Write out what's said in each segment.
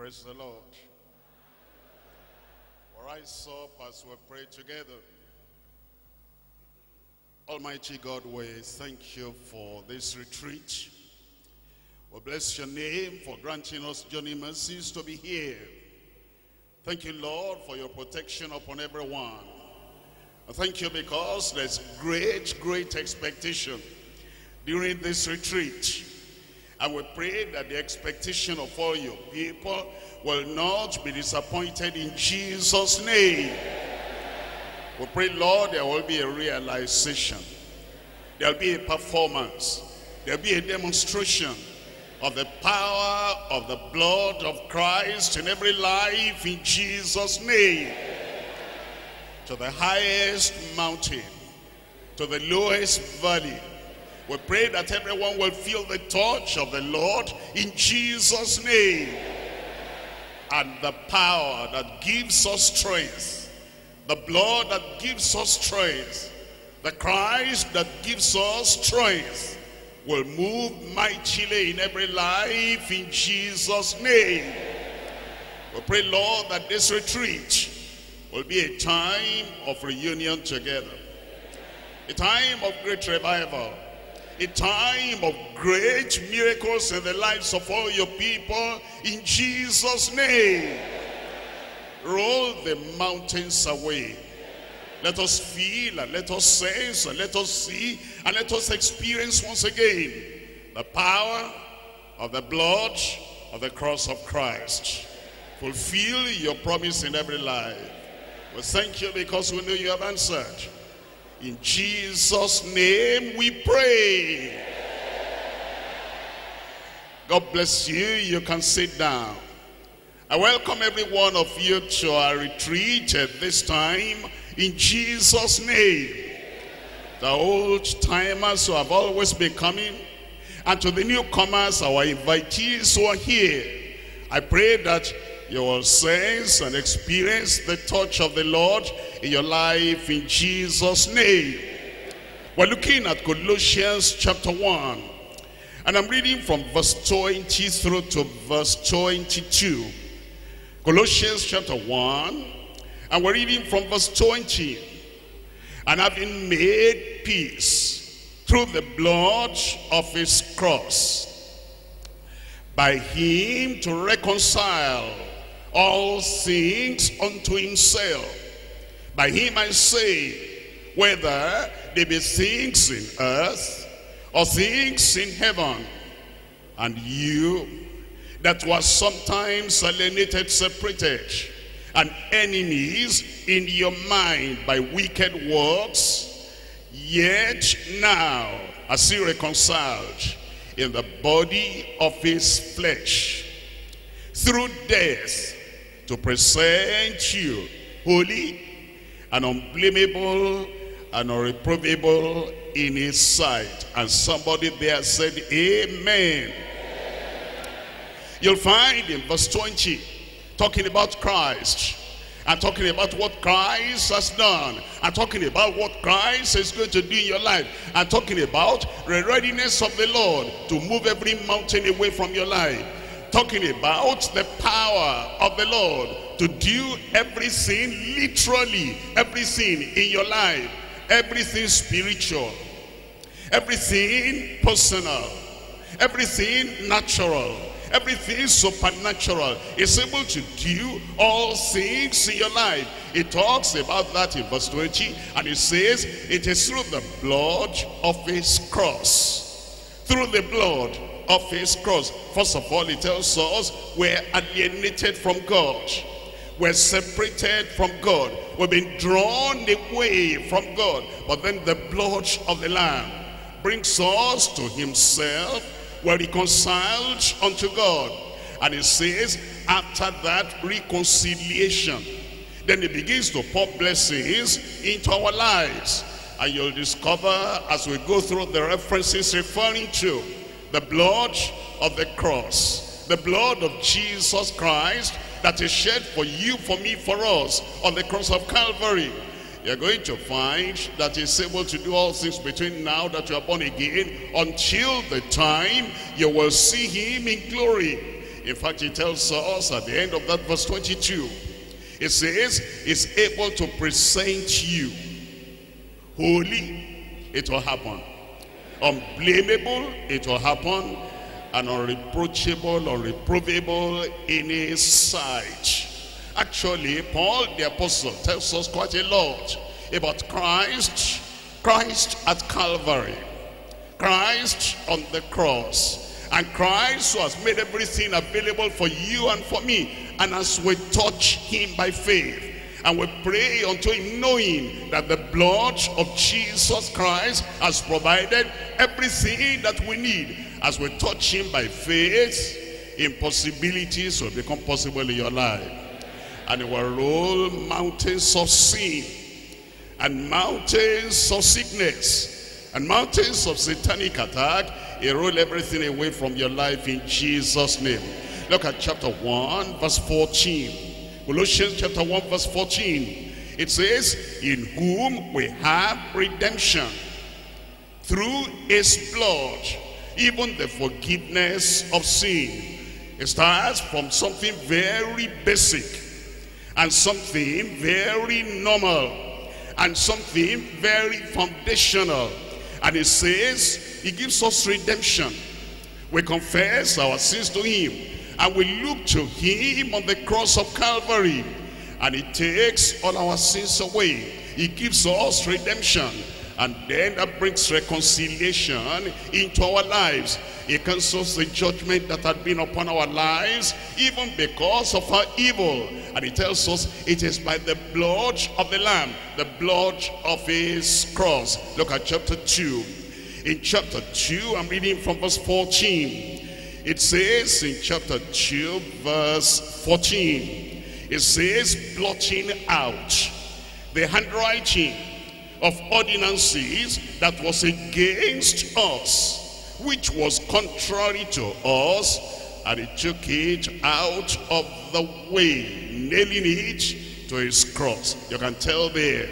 Praise the Lord. Rise up as we pray together. Almighty God, we thank you for this retreat. We bless your name for granting us journey mercies to be here. Thank you, Lord, for your protection upon everyone. And thank you because there's great, great expectation during this retreat. And we pray that the expectation of all your people will not be disappointed in Jesus' name. We pray, Lord, there will be a realization. There'll be a performance. There'll be a demonstration of the power of the blood of Christ in every life in Jesus' name. To the highest mountain, to the lowest valley, we pray that everyone will feel the touch of the Lord in Jesus' name. And the power that gives us strength, the blood that gives us strength, the Christ that gives us strength, will move mightily in every life in Jesus' name. We pray, Lord, that this retreat will be a time of reunion together. A time of great revival a time of great miracles in the lives of all your people in Jesus name. Roll the mountains away. Let us feel and let us sense and let us see and let us experience once again the power of the blood of the cross of Christ. Fulfill your promise in every life. We thank you because we know you have answered in Jesus' name we pray. God bless you. You can sit down. I welcome every one of you to our retreat at this time in Jesus' name. The old timers who have always been coming and to the newcomers, our invitees who are here. I pray that you will sense and experience the touch of the Lord in your life in Jesus' name. We're looking at Colossians chapter 1. And I'm reading from verse 20 through to verse 22. Colossians chapter 1. And we're reading from verse 20. And having made peace through the blood of his cross, by him to reconcile all things unto himself. By him I say, whether they be things in earth or things in heaven. And you that was sometimes alienated, separated, and enemies in your mind by wicked works, yet now are he reconciled in the body of his flesh through death to present you holy and unblameable and unreprovable in his sight. And somebody there said, Amen. You'll find in verse 20, talking about Christ, and talking about what Christ has done, and talking about what Christ is going to do in your life, and talking about the readiness of the Lord to move every mountain away from your life talking about the power of the Lord to do everything literally, everything in your life, everything spiritual, everything personal, everything natural, everything supernatural is able to do all things in your life. It talks about that in verse 20 and it says it is through the blood of his cross. Through the blood of his cross. First of all, he tells us we're alienated from God. We're separated from God. We've been drawn away from God. But then the blood of the Lamb brings us to himself. We're reconciled unto God. And it says, after that reconciliation, then he begins to pour blessings into our lives. And you'll discover as we go through the references referring to the blood of the cross, the blood of Jesus Christ that is shed for you, for me, for us on the cross of Calvary. You're going to find that he's able to do all things between now that you are born again until the time you will see him in glory. In fact, he tells us at the end of that verse 22, it says, is able to present you holy, it will happen. Unblameable, it will happen. And unreproachable, unreprovable in his sight. Actually, Paul the apostle tells us quite a lot about Christ, Christ at Calvary, Christ on the cross, and Christ who has made everything available for you and for me. And as we touch him by faith, and we pray unto him knowing that the blood of Jesus Christ has provided everything that we need. As we touch him by faith, impossibilities will become possible in your life. And it will roll mountains of sin and mountains of sickness and mountains of satanic attack. It roll everything away from your life in Jesus' name. Look at chapter 1 verse 14. Colossians chapter 1 verse 14. It says, in whom we have redemption through his blood, even the forgiveness of sin. It starts from something very basic and something very normal and something very foundational. And it says, he gives us redemption. We confess our sins to him and we look to him on the cross of Calvary. And he takes all our sins away. He gives us redemption. And then that brings reconciliation into our lives. He cancels the judgment that had been upon our lives, even because of our evil. And he tells us it is by the blood of the Lamb, the blood of his cross. Look at chapter 2. In chapter 2, I'm reading from verse 14. It says in chapter 2 verse 14, it says blotting out the handwriting of ordinances that was against us, which was contrary to us, and he took it out of the way, nailing it to his cross. You can tell there,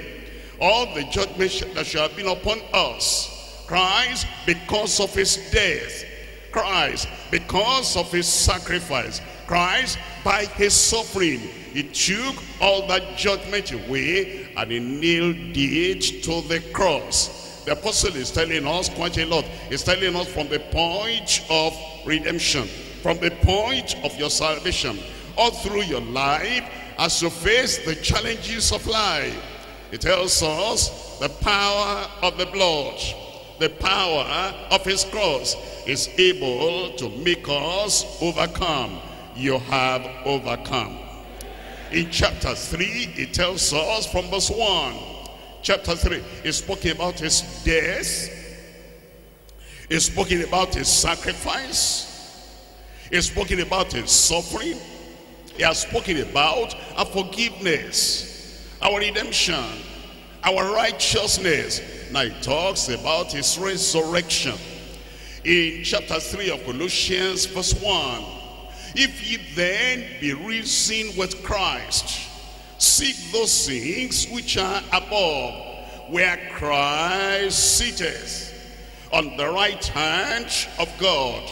all the judgment that shall have been upon us, Christ, because of his death, Christ, because of his sacrifice, Christ, by his suffering, he took all that judgment away and he nailed it to the cross. The apostle is telling us quite a lot. He's telling us from the point of redemption, from the point of your salvation, all through your life, as you face the challenges of life. He tells us the power of the blood, the power of his cross is able to make us overcome. You have overcome. In chapter 3, it tells us from verse 1. Chapter 3 is spoken about his death. It's spoken about his sacrifice. It's spoken about his suffering. He has spoken about our forgiveness, our redemption, our righteousness. Now he talks about his resurrection. In chapter 3 of Colossians verse 1. If ye then be risen with Christ, seek those things which are above, where Christ sitteth on the right hand of God.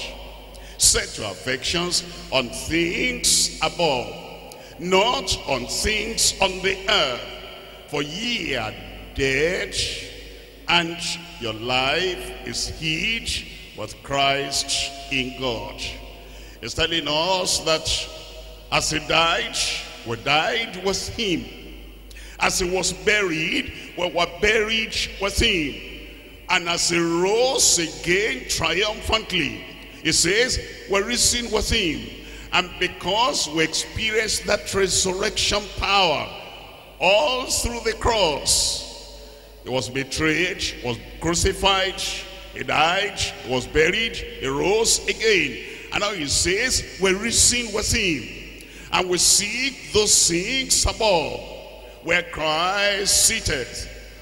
Set your affections on things above, not on things on the earth. For ye are dead, and your life is hid with Christ in God. He's telling us that as he died, we died with him. As he was buried, we were buried with him. And as he rose again triumphantly, he says, we're risen with him. And because we experienced that resurrection power all through the cross, he was betrayed, was crucified, he died, was buried, he rose again. And now he says, we're risen with him. And we seek those things above, where Christ seated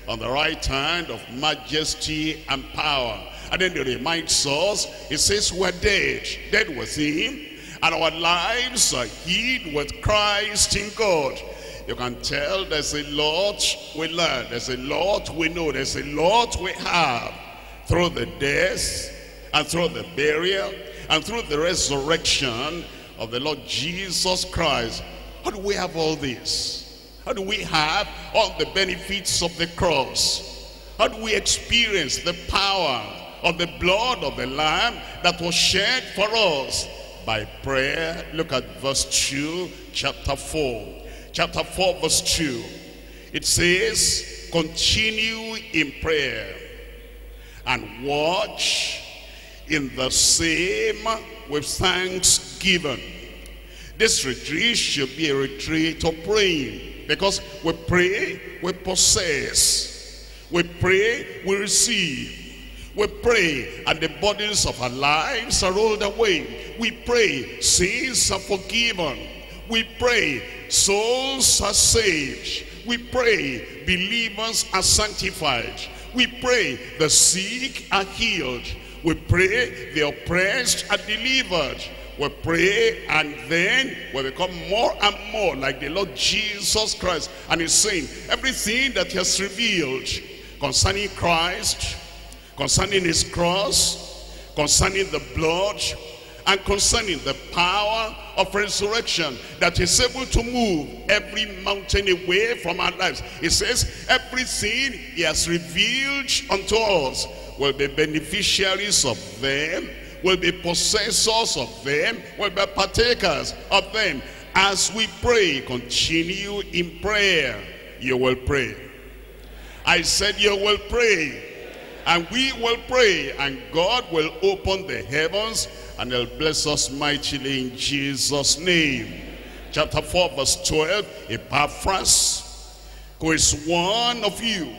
on the right hand of majesty and power. And then he reminds us, he says, we're dead, dead with him, and our lives are hid with Christ in God. You can tell there's a lot we learn, there's a lot we know, there's a lot we have through the death and through the burial and through the resurrection of the Lord Jesus Christ. How do we have all this? How do we have all the benefits of the cross? How do we experience the power of the blood of the Lamb that was shed for us? By prayer. Look at verse 2, chapter 4. Chapter 4, verse 2. It says, continue in prayer and watch in the same with thanksgiving. This retreat should be a retreat of praying because we pray, we possess. We pray, we receive. We pray and the burdens of our lives are rolled away. We pray, sins are forgiven. We pray, souls are saved. We pray, believers are sanctified. We pray, the sick are healed. We pray, the oppressed are delivered. We pray and then we become more and more like the Lord Jesus Christ. And he's saying, everything that he has revealed concerning Christ, concerning his cross, concerning the blood, and concerning the power of resurrection that is able to move every mountain away from our lives. He says, everything he has revealed unto us will be beneficiaries of them, will be possessors of them, will be partakers of them. As we pray, continue in prayer. You will pray. I said you will pray. And we will pray. And God will open the heavens and he'll bless us mightily in Jesus' name. Chapter 4, verse 12. Epaphras, who is one of you,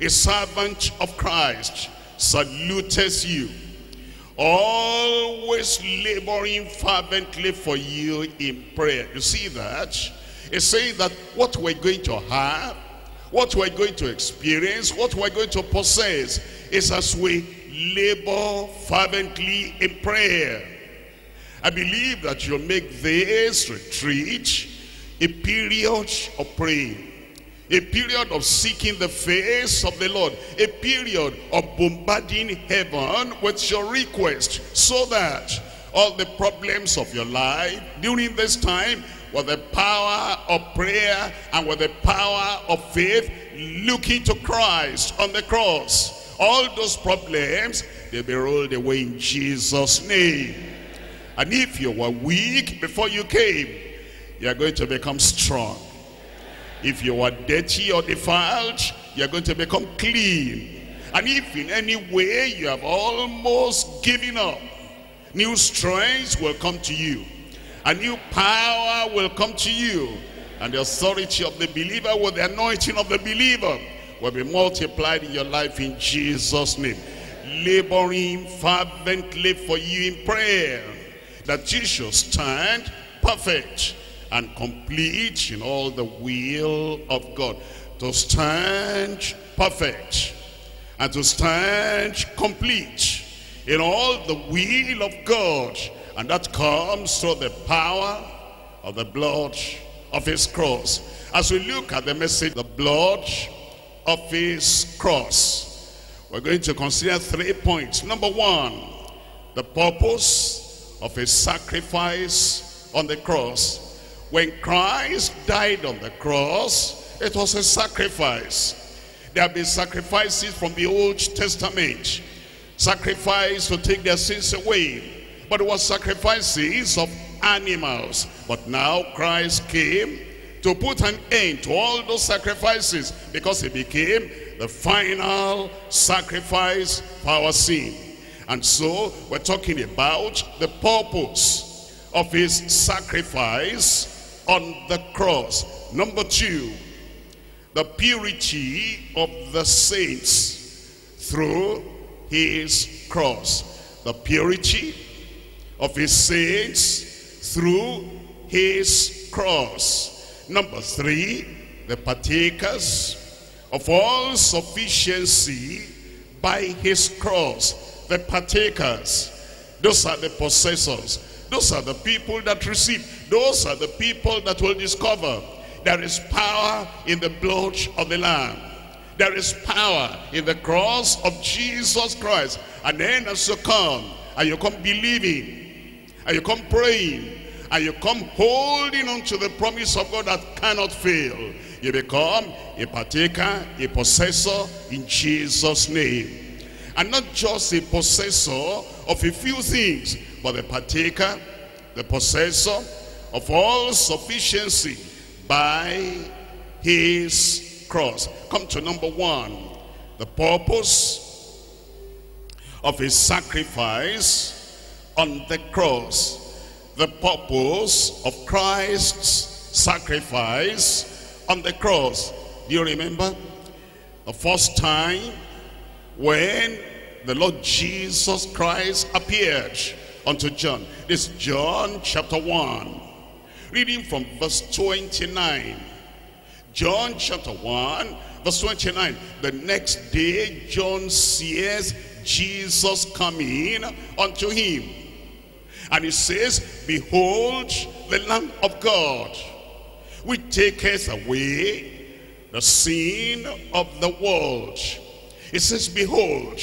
a servant of Christ, salutes you, always laboring fervently for you in prayer. You see that? It's saying that what we're going to have, what we're going to experience, what we're going to possess is as we labor fervently in prayer. I believe that you'll make this retreat a period of praying a period of seeking the face of the Lord, a period of bombarding heaven with your request so that all the problems of your life during this time with the power of prayer and with the power of faith looking to Christ on the cross all those problems they'll be rolled away in Jesus name and if you were weak before you came you are going to become strong if you are dirty or defiled, you are going to become clean. And if in any way you have almost given up, new strength will come to you. A new power will come to you. And the authority of the believer with the anointing of the believer will be multiplied in your life in Jesus' name. Laboring fervently for you in prayer, that you shall stand perfect and complete in all the will of God. To stand perfect and to stand complete in all the will of God. And that comes through the power of the blood of his cross. As we look at the message, the blood of his cross, we're going to consider three points. Number one, the purpose of his sacrifice on the cross. When Christ died on the cross, it was a sacrifice. There have been sacrifices from the Old Testament. Sacrifice to take their sins away. But it was sacrifices of animals. But now Christ came to put an end to all those sacrifices because he became the final sacrifice for our sin. And so we're talking about the purpose of his sacrifice on the cross. Number two, the purity of the saints through his cross. The purity of his saints through his cross. Number three, the partakers of all sufficiency by his cross. The partakers, those are the possessors. Those are the people that receive. Those are the people that will discover there is power in the blood of the Lamb. There is power in the cross of Jesus Christ. And then as you come, and you come believing, and you come praying, and you come holding on to the promise of God that cannot fail. You become a partaker, a possessor in Jesus' name. And not just a possessor of a few things, but a partaker, the possessor of all sufficiency by his cross. Come to number one, the purpose of his sacrifice on the cross. The purpose of Christ's sacrifice on the cross. Do you remember? The first time when the Lord Jesus Christ appeared unto John. This John chapter 1. Reading from verse 29. John chapter 1 verse 29. The next day John sees Jesus coming unto him. And he says, Behold the Lamb of God, which taketh away the sin of the world. He says, Behold,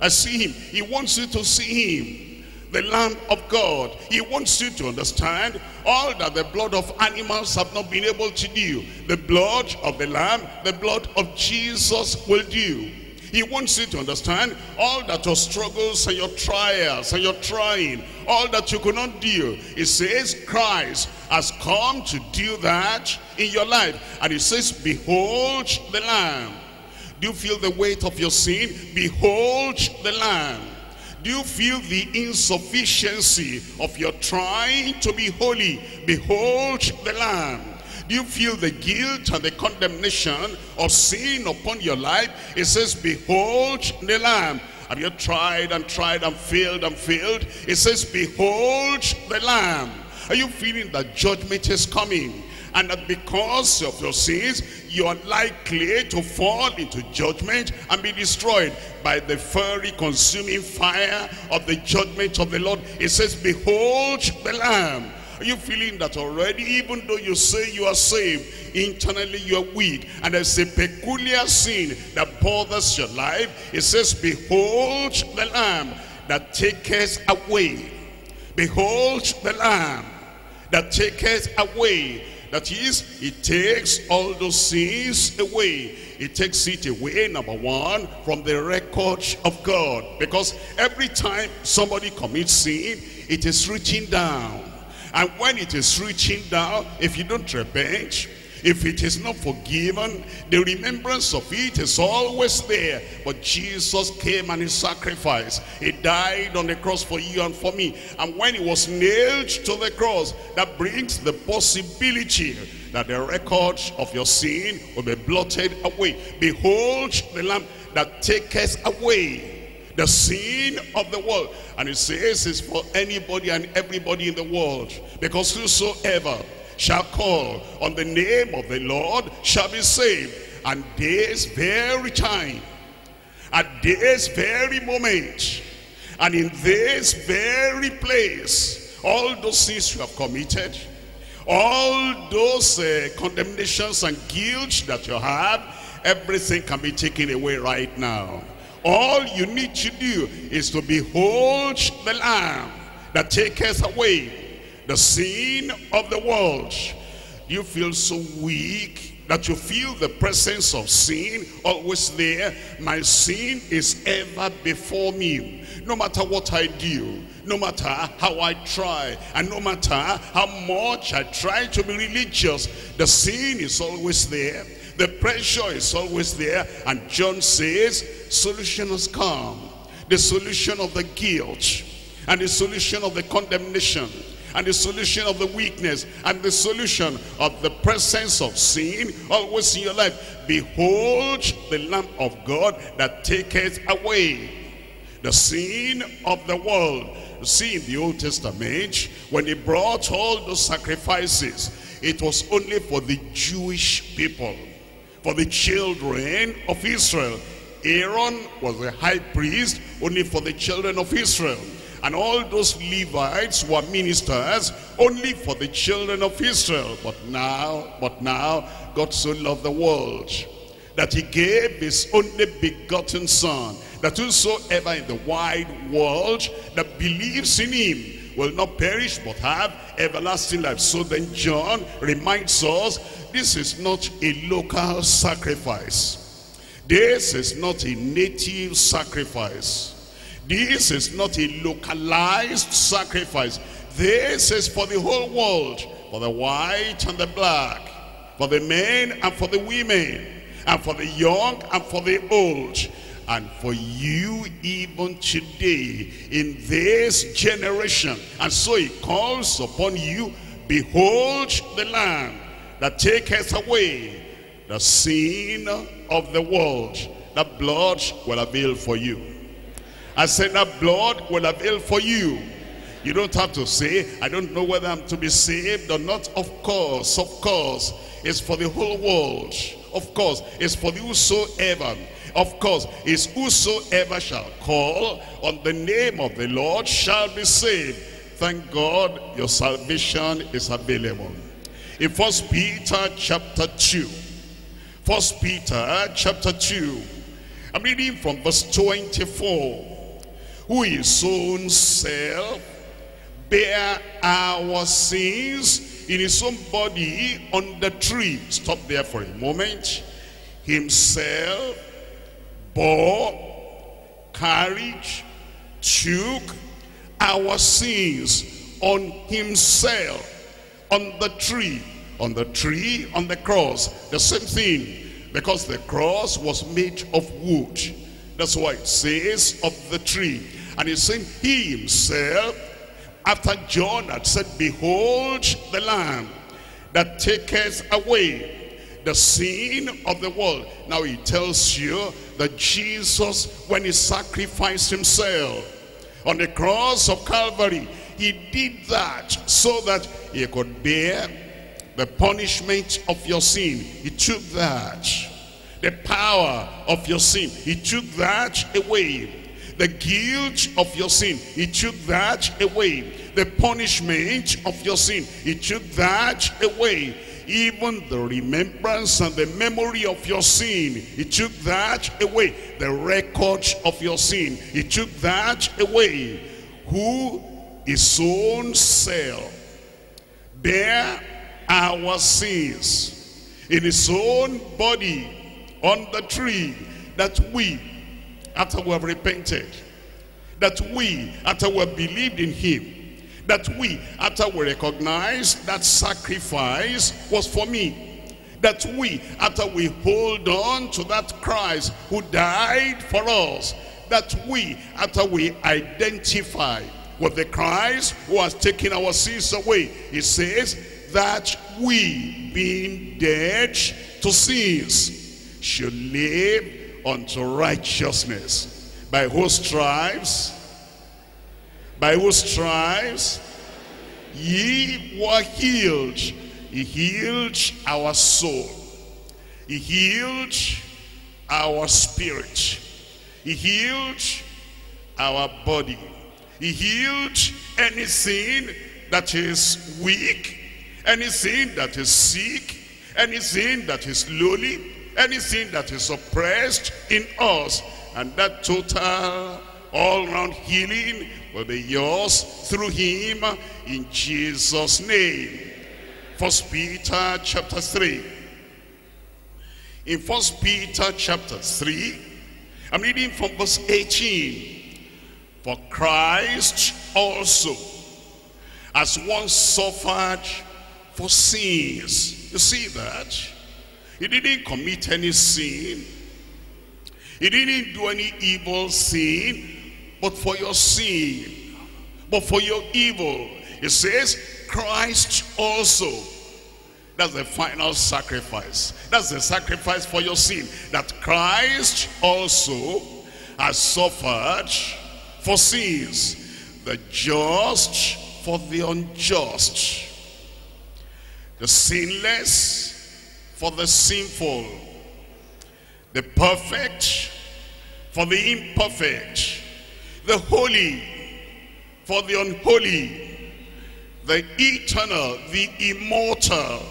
I see him. He wants you to see him. The Lamb of God. He wants you to understand all that the blood of animals have not been able to do. The blood of the Lamb, the blood of Jesus will do. He wants you to understand all that your struggles and your trials and your trying, all that you could not do. He says Christ has come to do that in your life. And he says, behold the Lamb. Do you feel the weight of your sin? Behold the Lamb. Do you feel the insufficiency of your trying to be holy? Behold the Lamb. Do you feel the guilt and the condemnation of sin upon your life? It says, behold the Lamb. Have you tried and tried and failed and failed? It says, behold the Lamb. Are you feeling that judgment is coming? and that because of your sins you are likely to fall into judgment and be destroyed by the fiery consuming fire of the judgment of the Lord it says behold the lamb are you feeling that already even though you say you are saved internally you are weak and there's a peculiar sin that bothers your life it says behold the lamb that taketh away behold the lamb that taketh away that is, it takes all those sins away. It takes it away, number one, from the record of God. Because every time somebody commits sin, it is written down. And when it is reaching down, if you don't repent, if it is not forgiven, the remembrance of it is always there. But Jesus came and he sacrificed. He died on the cross for you and for me. And when he was nailed to the cross, that brings the possibility that the record of your sin will be blotted away. Behold the Lamb that taketh away the sin of the world. And it says it's for anybody and everybody in the world. Because whosoever shall call on the name of the Lord shall be saved. And this very time, at this very moment, and in this very place, all those sins you have committed, all those uh, condemnations and guilt that you have, everything can be taken away right now. All you need to do is to behold the Lamb that taketh away the sin of the world. You feel so weak that you feel the presence of sin always there. My sin is ever before me. No matter what I do, no matter how I try, and no matter how much I try to be religious, the sin is always there. The pressure is always there. And John says, solution has come. The solution of the guilt and the solution of the condemnation and the solution of the weakness and the solution of the presence of sin always in your life. Behold the Lamb of God that taketh away the sin of the world. See in the Old Testament, when he brought all those sacrifices, it was only for the Jewish people, for the children of Israel. Aaron was the high priest only for the children of Israel. And all those Levites were ministers only for the children of Israel. But now, but now, God so loved the world that he gave his only begotten son, that whosoever in the wide world that believes in him will not perish but have everlasting life. So then John reminds us this is not a local sacrifice. This is not a native sacrifice. This is not a localized sacrifice. This is for the whole world, for the white and the black, for the men and for the women, and for the young and for the old and for you even today in this generation. And so he calls upon you, behold the Lamb that taketh away the sin of the world. That blood will avail for you. I said that blood will avail for you. You don't have to say, I don't know whether I'm to be saved or not. Of course, of course, it's for the whole world. Of course, it's for whosoever of course, is whosoever shall call on the name of the Lord shall be saved. Thank God your salvation is available. In First Peter chapter 2. First Peter chapter 2. I'm reading from verse 24. Who his own self bear our sins in his own body on the tree. Stop there for a moment. Himself bore, carried, took our sins on himself, on the tree, on the tree, on the cross. The same thing, because the cross was made of wood. That's why it says of the tree. And he's saying he himself, after John had said, Behold the Lamb that taketh away the sin of the world. Now he tells you that Jesus, when he sacrificed himself on the cross of Calvary, he did that so that he could bear the punishment of your sin. He took that. The power of your sin. He took that away. The guilt of your sin. He took that away. The punishment of your sin. He took that away even the remembrance and the memory of your sin. He took that away. The record of your sin. He took that away. Who his own self bear our sins in his own body on the tree that we, after we have repented, that we, after we have believed in him, that we, after we recognize that sacrifice was for me, that we, after we hold on to that Christ who died for us, that we, after we identify with the Christ who has taken our sins away, he says that we, being dead to sins, should live unto righteousness, by whose stripes by whose stripes ye were healed. He healed our soul. He healed our spirit. He healed our body. He healed anything that is weak, anything that is sick, anything that is lowly, anything that is oppressed in us. And that total all-round healing will be yours through him in Jesus' name. First Peter chapter 3. In First Peter chapter 3, I'm reading from verse 18. For Christ also, as once suffered for sins. You see that? He didn't commit any sin. He didn't do any evil sin but for your sin, but for your evil. It says, Christ also. That's the final sacrifice. That's the sacrifice for your sin. That Christ also has suffered for sins. The just for the unjust. The sinless for the sinful. The perfect for the imperfect the holy for the unholy, the eternal, the immortal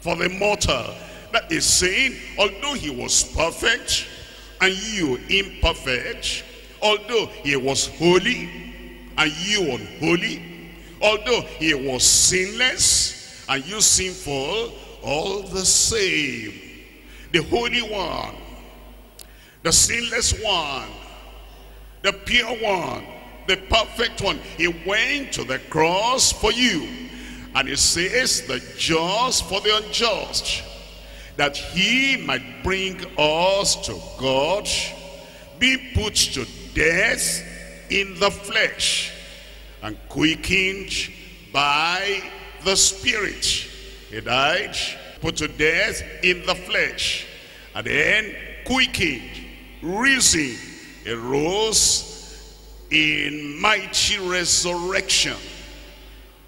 for the mortal. That is saying, although he was perfect and you imperfect, although he was holy and you unholy, Although he was sinless and you sinful, all the same. The Holy One, the sinless one, the pure one, the perfect one. He went to the cross for you. And he says the just for the unjust. That he might bring us to God, be put to death in the flesh, and quickened by the Spirit. He died, put to death in the flesh, and then quickened, risen, he rose in mighty resurrection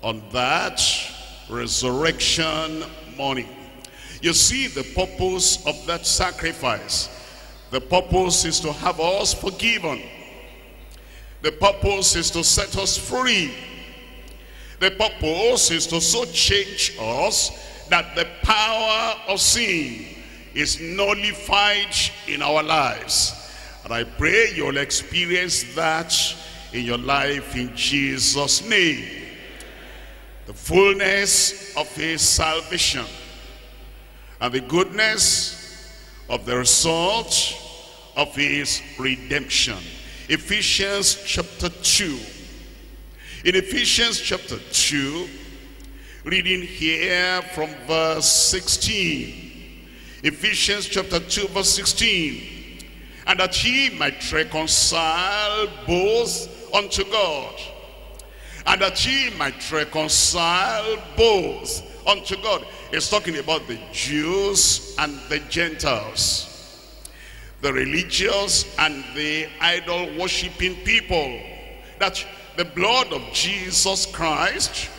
on that resurrection morning. You see the purpose of that sacrifice. The purpose is to have us forgiven. The purpose is to set us free. The purpose is to so change us that the power of sin is nullified in our lives. And I pray you'll experience that in your life in Jesus' name. The fullness of his salvation and the goodness of the result of his redemption. Ephesians chapter 2. In Ephesians chapter 2, reading here from verse 16. Ephesians chapter 2 verse 16 and that he might reconcile both unto God, and that he might reconcile both unto God. He's talking about the Jews and the Gentiles, the religious and the idol-worshipping people, that the blood of Jesus Christ,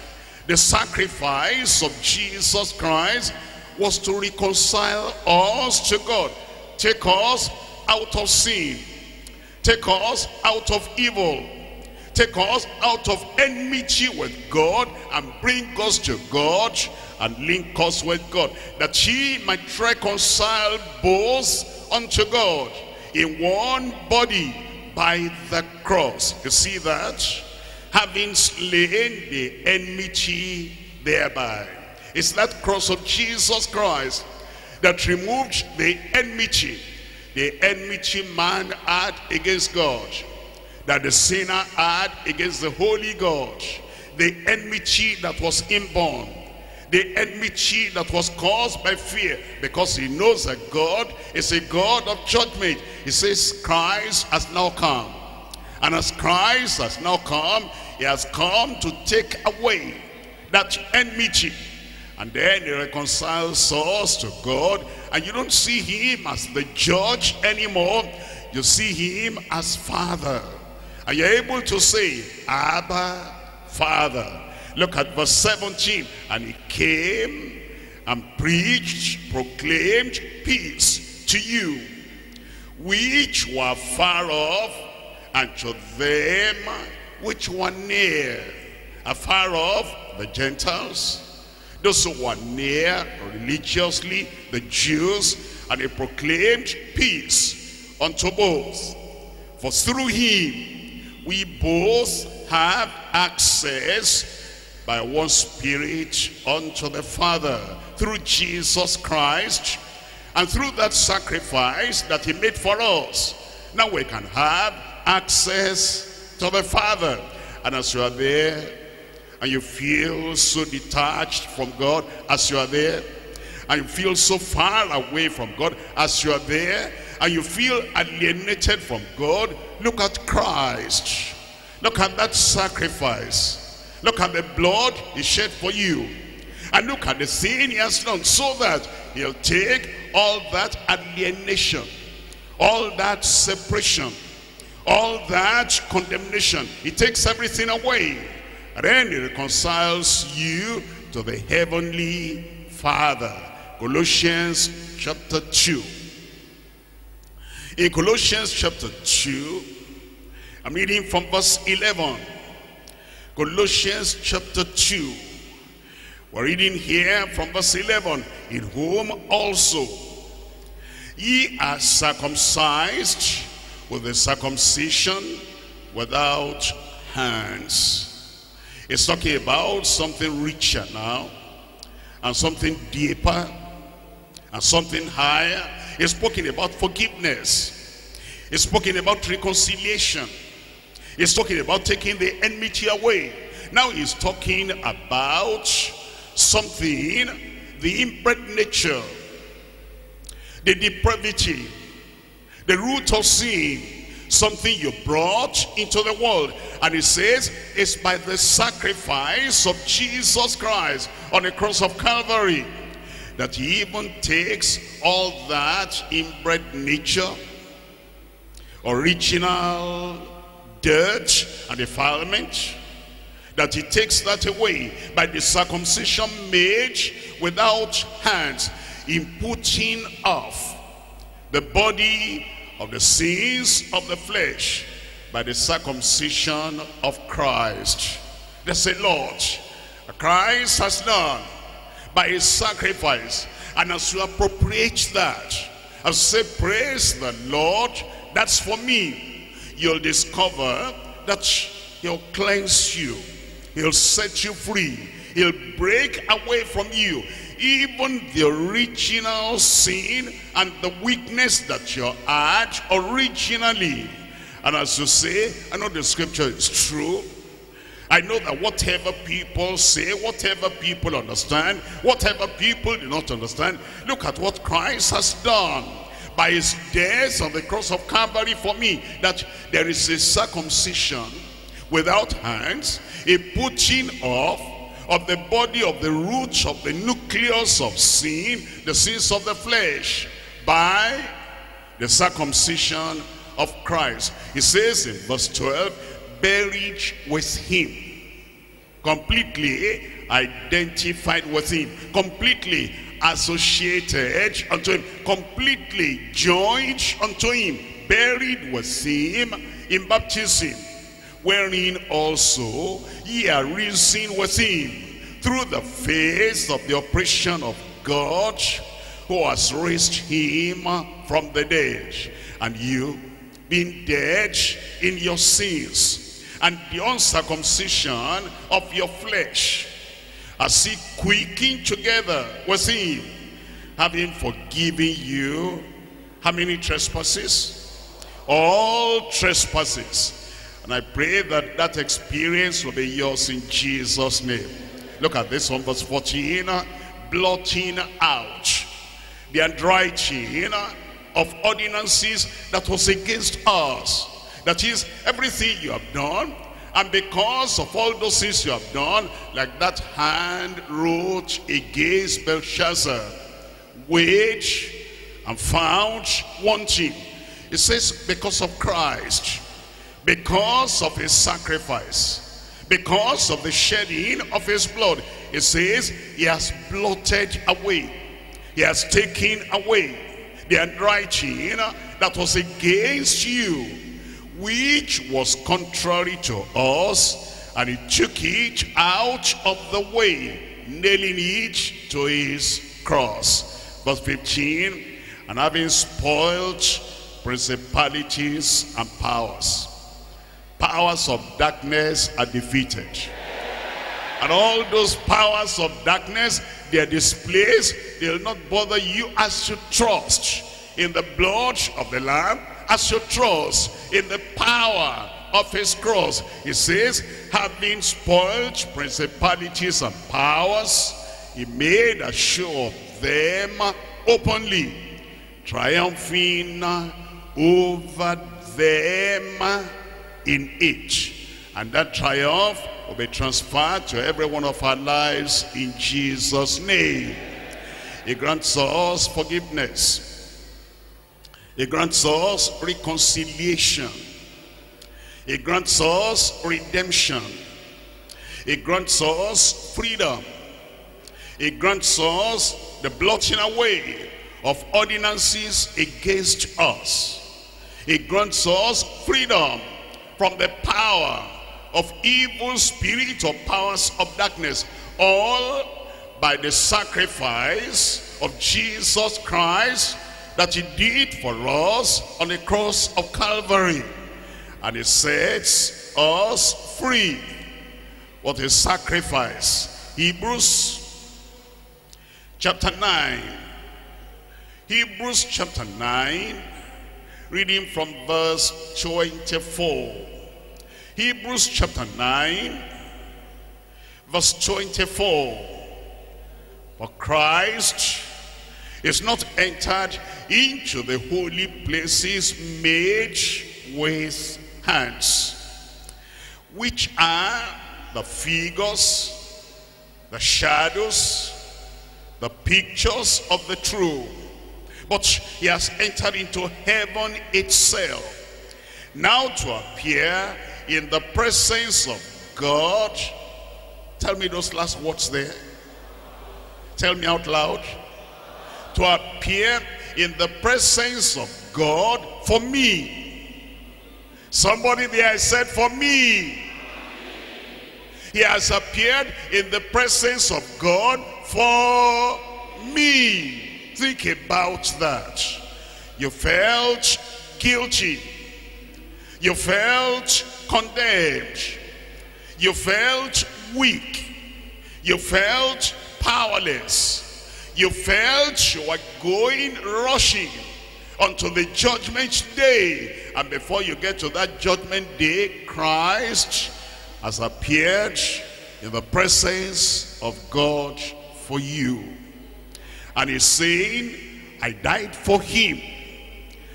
the sacrifice of Jesus Christ was to reconcile us to God, take us out of sin. Take us out of evil. Take us out of enmity with God and bring us to God and link us with God. That he might reconcile both unto God in one body by the cross. You see that? Having slain the enmity thereby. It's that cross of Jesus Christ that removed the enmity the enmity man had against God, that the sinner had against the holy God, the enmity that was inborn, the enmity that was caused by fear, because he knows that God is a God of judgment. He says Christ has now come. And as Christ has now come, he has come to take away that enmity and then he reconciles us to God. And you don't see him as the judge anymore. You see him as father. And you're able to say, Abba, Father. Look at verse 17. And he came and preached, proclaimed peace to you, which were far off, and to them which were near. Afar off, the Gentiles, those who were near religiously, the Jews, and he proclaimed peace unto both. For through him we both have access by one spirit unto the Father through Jesus Christ and through that sacrifice that he made for us. Now we can have access to the Father. And as you are there, and you feel so detached from God as you are there. And you feel so far away from God as you are there. And you feel alienated from God. Look at Christ. Look at that sacrifice. Look at the blood he shed for you. And look at the sin he has done so that he'll take all that alienation all that separation all that condemnation. He takes everything away then he reconciles you to the heavenly Father. Colossians chapter 2. In Colossians chapter 2, I'm reading from verse 11. Colossians chapter 2. We're reading here from verse 11. In whom also ye are circumcised with the circumcision without hands It's talking about something richer now, and something deeper, and something higher. It's talking about forgiveness. It's talking about reconciliation. He's talking about taking the enmity away. Now he's talking about something, the inbred nature, the depravity, the root of sin, something you brought into the world. And he says, it's by the sacrifice of Jesus Christ on the cross of Calvary that he even takes all that inbred nature, original dirt and defilement, that he takes that away by the circumcision made without hands in putting off the body of the sins of the flesh by the circumcision of Christ. They say, Lord, Christ has done by his sacrifice. And as you appropriate that, I say, praise the Lord, that's for me. You'll discover that he'll cleanse you. He'll set you free. He'll break away from you even the original sin and the weakness that you had originally. And as you say, I know the scripture is true. I know that whatever people say, whatever people understand, whatever people do not understand, look at what Christ has done by his death on the cross of Calvary for me, that there is a circumcision without hands, a putting off of the body of the roots of the nucleus of sin, the sins of the flesh, by the circumcision of Christ. He says in verse 12, buried with him. Completely identified with him. Completely associated unto him. Completely joined unto him. Buried with him in baptism wherein also ye are risen with him through the face of the operation of God who has raised him from the dead. And you being dead in your sins and the uncircumcision of your flesh as he quickened together with him having forgiven you how many trespasses? All trespasses and I pray that that experience will be yours in Jesus name. Look at this one verse 14 blotting out. The handwriting of ordinances that was against us. That is, everything you have done, and because of all those things you have done, like that hand wrote against Belshazzar, which and found wanting. It says, because of Christ, because of his sacrifice, because of the shedding of his blood, it says, he has blotted away, he has taken away the handwriting that was against you which was contrary to us, and he took it out of the way, nailing it to his cross. Verse 15, and having spoiled principalities and powers, powers of darkness are defeated. And all those powers of darkness, they are displaced. They'll not bother you as you trust in the blood of the Lamb as you trust in the power of his cross. He says, having spoiled principalities and powers, he made a show of them openly, triumphing over them in it. And that triumph will be transferred to every one of our lives in Jesus' name. He grants us forgiveness he grants us reconciliation. He grants us redemption. He grants us freedom. He grants us the blotting away of ordinances against us. He grants us freedom from the power of evil spirit or powers of darkness. All by the sacrifice of Jesus Christ that he did for us on the cross of Calvary. And he sets us free what is sacrifice. Hebrews chapter 9. Hebrews chapter 9, reading from verse 24. Hebrews chapter 9, verse 24. For Christ is not entered into the holy places made with hands, which are the figures, the shadows, the pictures of the true. But he has entered into heaven itself, now to appear in the presence of God. Tell me those last words there. Tell me out loud. To appear in the presence of God for me. Somebody there said, for me. He has appeared in the presence of God for me. Think about that. You felt guilty. You felt condemned. You felt weak. You felt powerless. You felt you were going rushing unto the judgment day. And before you get to that judgment day, Christ has appeared in the presence of God for you. And he's saying, I died for him.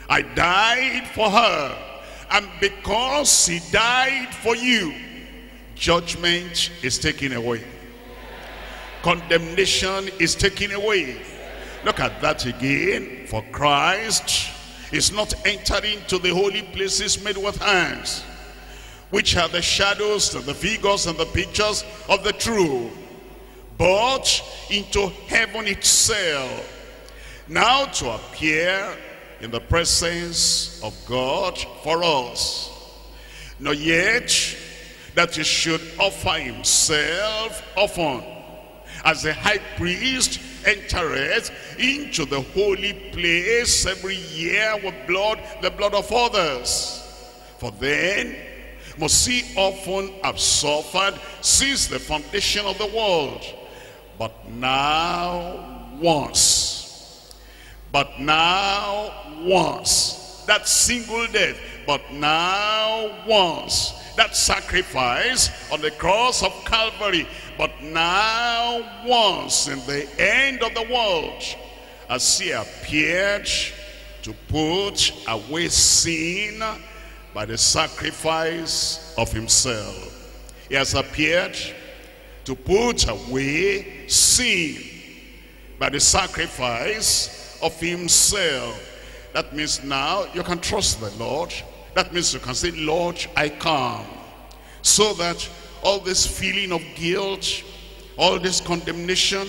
I died for her. And because he died for you, judgment is taken away. Condemnation is taken away. Look at that again. For Christ is not entering to the holy places made with hands which are the shadows and the figures and the pictures of the true, but into heaven itself, now to appear in the presence of God for us. Not yet that he should offer himself often, as the high priest entereth into the holy place every year with blood, the blood of others. For then must he often have suffered since the foundation of the world. But now once, but now once, that single death, but now once, that sacrifice on the cross of Calvary, but now once in the end of the world, as he appeared to put away sin by the sacrifice of himself. He has appeared to put away sin by the sacrifice of himself. That means now you can trust the Lord. That means you can say, Lord, I come. So that all this feeling of guilt, all this condemnation,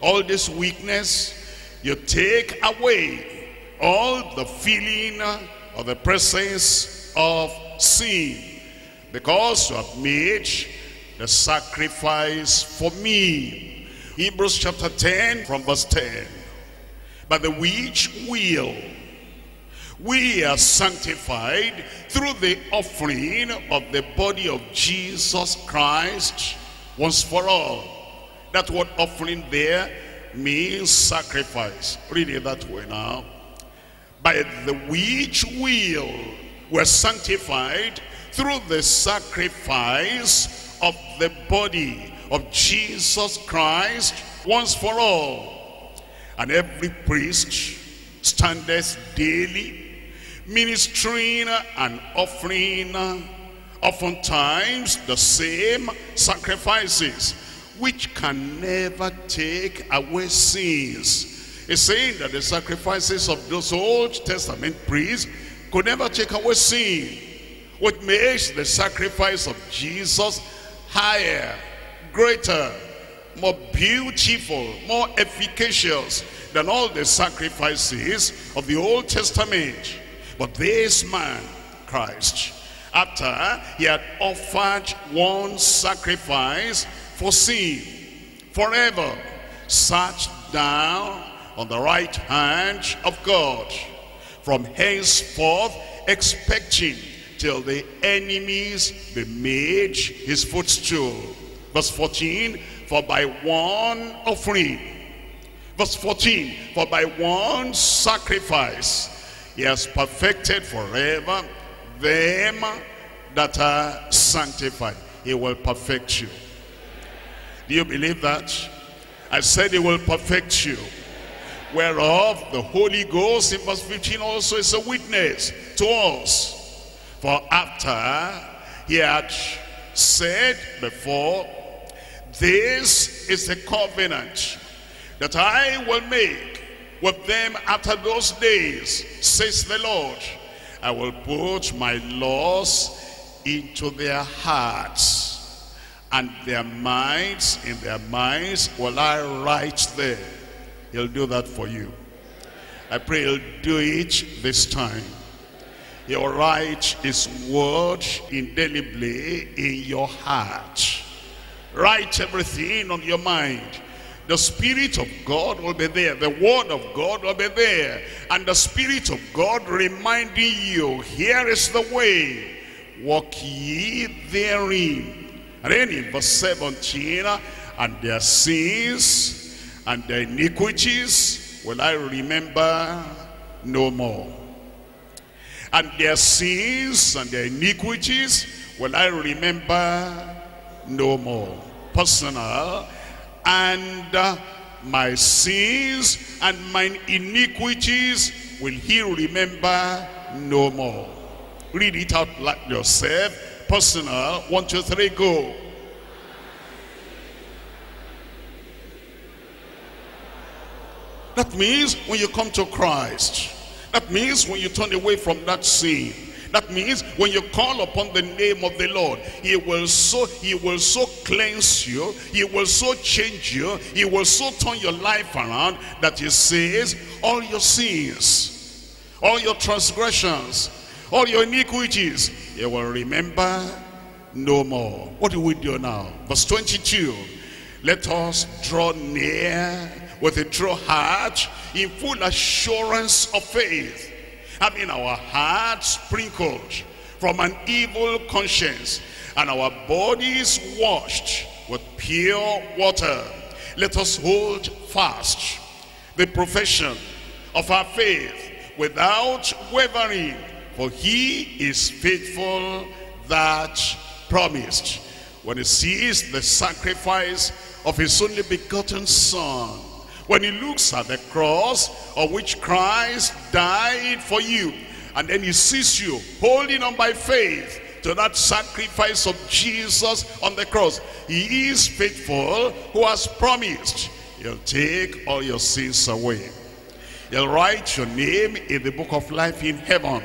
all this weakness, you take away all the feeling of the presence of sin because you have made the sacrifice for me. Hebrews chapter 10 from verse 10. By the which will we are sanctified through the offering of the body of Jesus Christ once for all. That word offering there means sacrifice. Read it that way now. By the which will were sanctified through the sacrifice of the body of Jesus Christ once for all. And every priest standeth daily ministering and offering oftentimes the same sacrifices which can never take away sins. It's saying that the sacrifices of those Old Testament priests could never take away sin. What makes the sacrifice of Jesus higher, greater, more beautiful, more efficacious than all the sacrifices of the Old Testament. But this man, Christ, after he had offered one sacrifice for sin, forever, sat down on the right hand of God from henceforth expecting till the enemies be made his footstool. Verse 14, for by one offering. Verse 14, for by one sacrifice he has perfected forever them that are sanctified. He will perfect you. Do you believe that? I said he will perfect you. Whereof the Holy Ghost in verse 15 also is a witness to us. For after he had said before, this is the covenant that I will make with them after those days, says the Lord. I will put my laws into their hearts, and their minds, in their minds will I write them. He'll do that for you. I pray he'll do it this time. He'll write his word indelibly in your heart. Write everything on your mind. The Spirit of God will be there. The Word of God will be there. And the Spirit of God reminding you, here is the way. Walk ye therein. And then in verse 17, and their sins and their iniquities will I remember no more. And their sins and their iniquities will I remember no more. Personal and uh, my sins and mine iniquities will he remember no more. Read it out like yourself. Personal. One, two, three, go. That means when you come to Christ. That means when you turn away from that sin. That means when you call upon the name of the Lord, he will so he will so cleanse you, he will so change you, he will so turn your life around that he says all your sins, all your transgressions, all your iniquities, he will remember no more. What do we do now? Verse 22. Let us draw near with a true heart in full assurance of faith having our hearts sprinkled from an evil conscience and our bodies washed with pure water. Let us hold fast the profession of our faith without wavering, for he is faithful that promised. When he sees the sacrifice of his only begotten son, when he looks at the cross on which Christ died for you, and then he sees you holding on by faith to that sacrifice of Jesus on the cross. He is faithful who has promised he'll take all your sins away. He'll write your name in the book of life in heaven.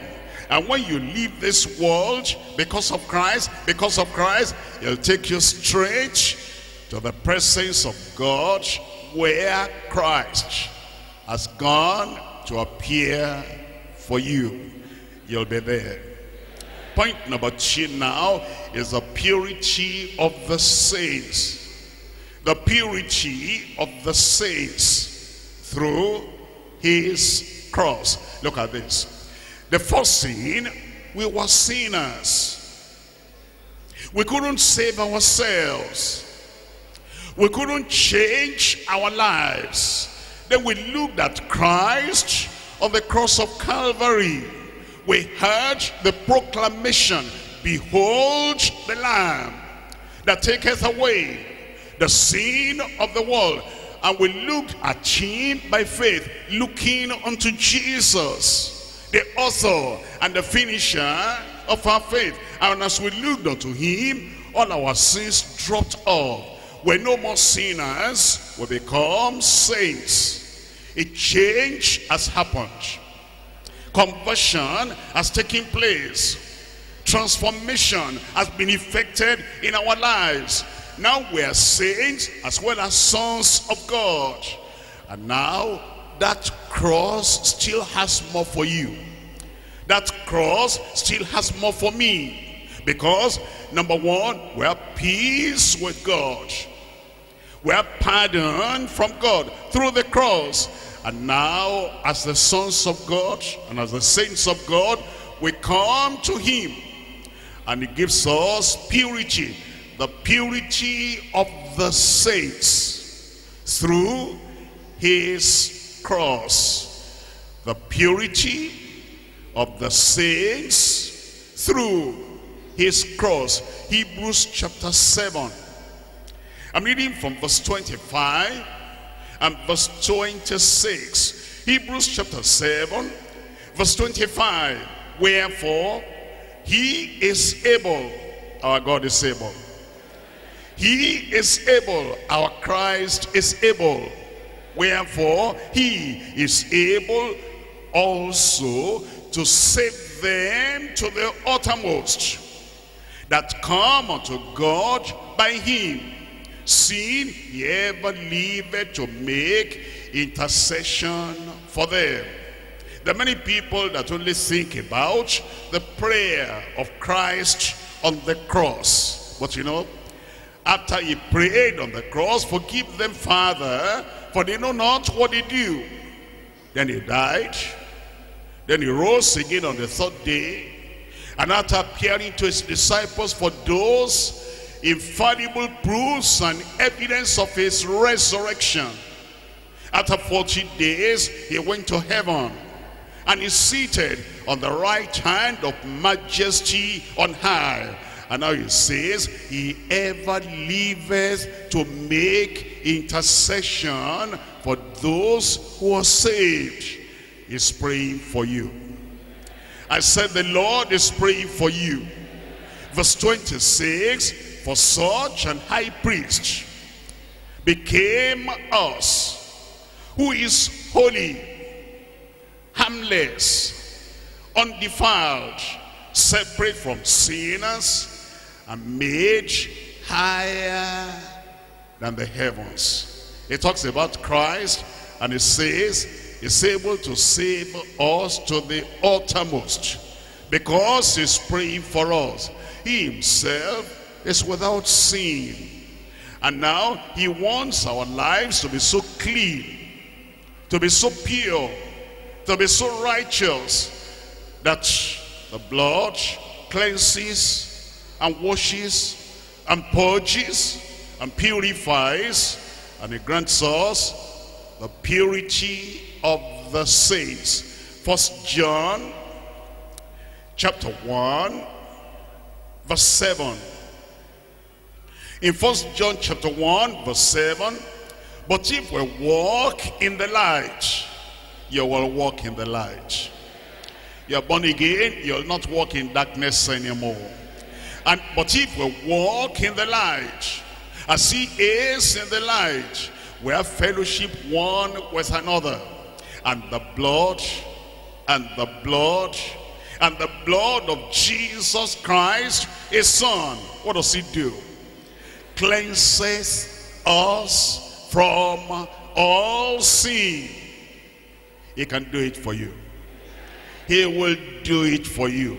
And when you leave this world because of Christ, because of Christ, he'll take you straight to the presence of God where Christ has gone to appear for you. You'll be there. Point number two now is the purity of the saints. The purity of the saints through his cross. Look at this. The first sin, we were sinners. We couldn't save ourselves. We couldn't change our lives. Then we looked at Christ on the cross of Calvary. We heard the proclamation, Behold the Lamb that taketh away the sin of the world. And we looked at him by faith, looking unto Jesus, the author and the finisher of our faith. And as we looked unto him, all our sins dropped off we're no more sinners, we become saints. A change has happened. Conversion has taken place. Transformation has been effected in our lives. Now we are saints as well as sons of God. And now that cross still has more for you. That cross still has more for me. Because, number one, we have peace with God. We have pardon from God through the cross. And now, as the sons of God and as the saints of God, we come to him And he gives us purity, the purity of the saints through his cross. The purity of the saints through his cross. Hebrews chapter 7. I'm reading from verse 25 and verse 26. Hebrews chapter 7, verse 25. Wherefore, he is able, our God is able. He is able, our Christ is able. Wherefore, he is able also to save them to the uttermost that come unto God by him, seeing he ever lived to make intercession for them. There are many people that only think about the prayer of Christ on the cross. But you know, after he prayed on the cross, forgive them, Father, for they know not what they do. Then he died. Then he rose again on the third day. And after appearing to his disciples for those infallible proofs and evidence of his resurrection. After 40 days, he went to heaven and is seated on the right hand of majesty on high. And now he says, he ever liveth to make intercession for those who are saved. He's praying for you. I said the Lord is praying for you. Verse 26, for such an high priest became us, who is holy, harmless, undefiled, separate from sinners, and made higher than the heavens. It talks about Christ, and it says, is able to save us to the uttermost because he's praying for us. He himself is without sin. And now he wants our lives to be so clean, to be so pure, to be so righteous that the blood cleanses and washes and purges and purifies and it grants us the purity of the saints. First John chapter 1 verse 7. In First John chapter 1 verse 7, but if we walk in the light, you will walk in the light. You're born again, you'll not walk in darkness anymore. And But if we walk in the light, as he is in the light, we have fellowship one with another. And the blood, and the blood, and the blood of Jesus Christ, his son, what does he do? Cleanses us from all sin. He can do it for you. He will do it for you.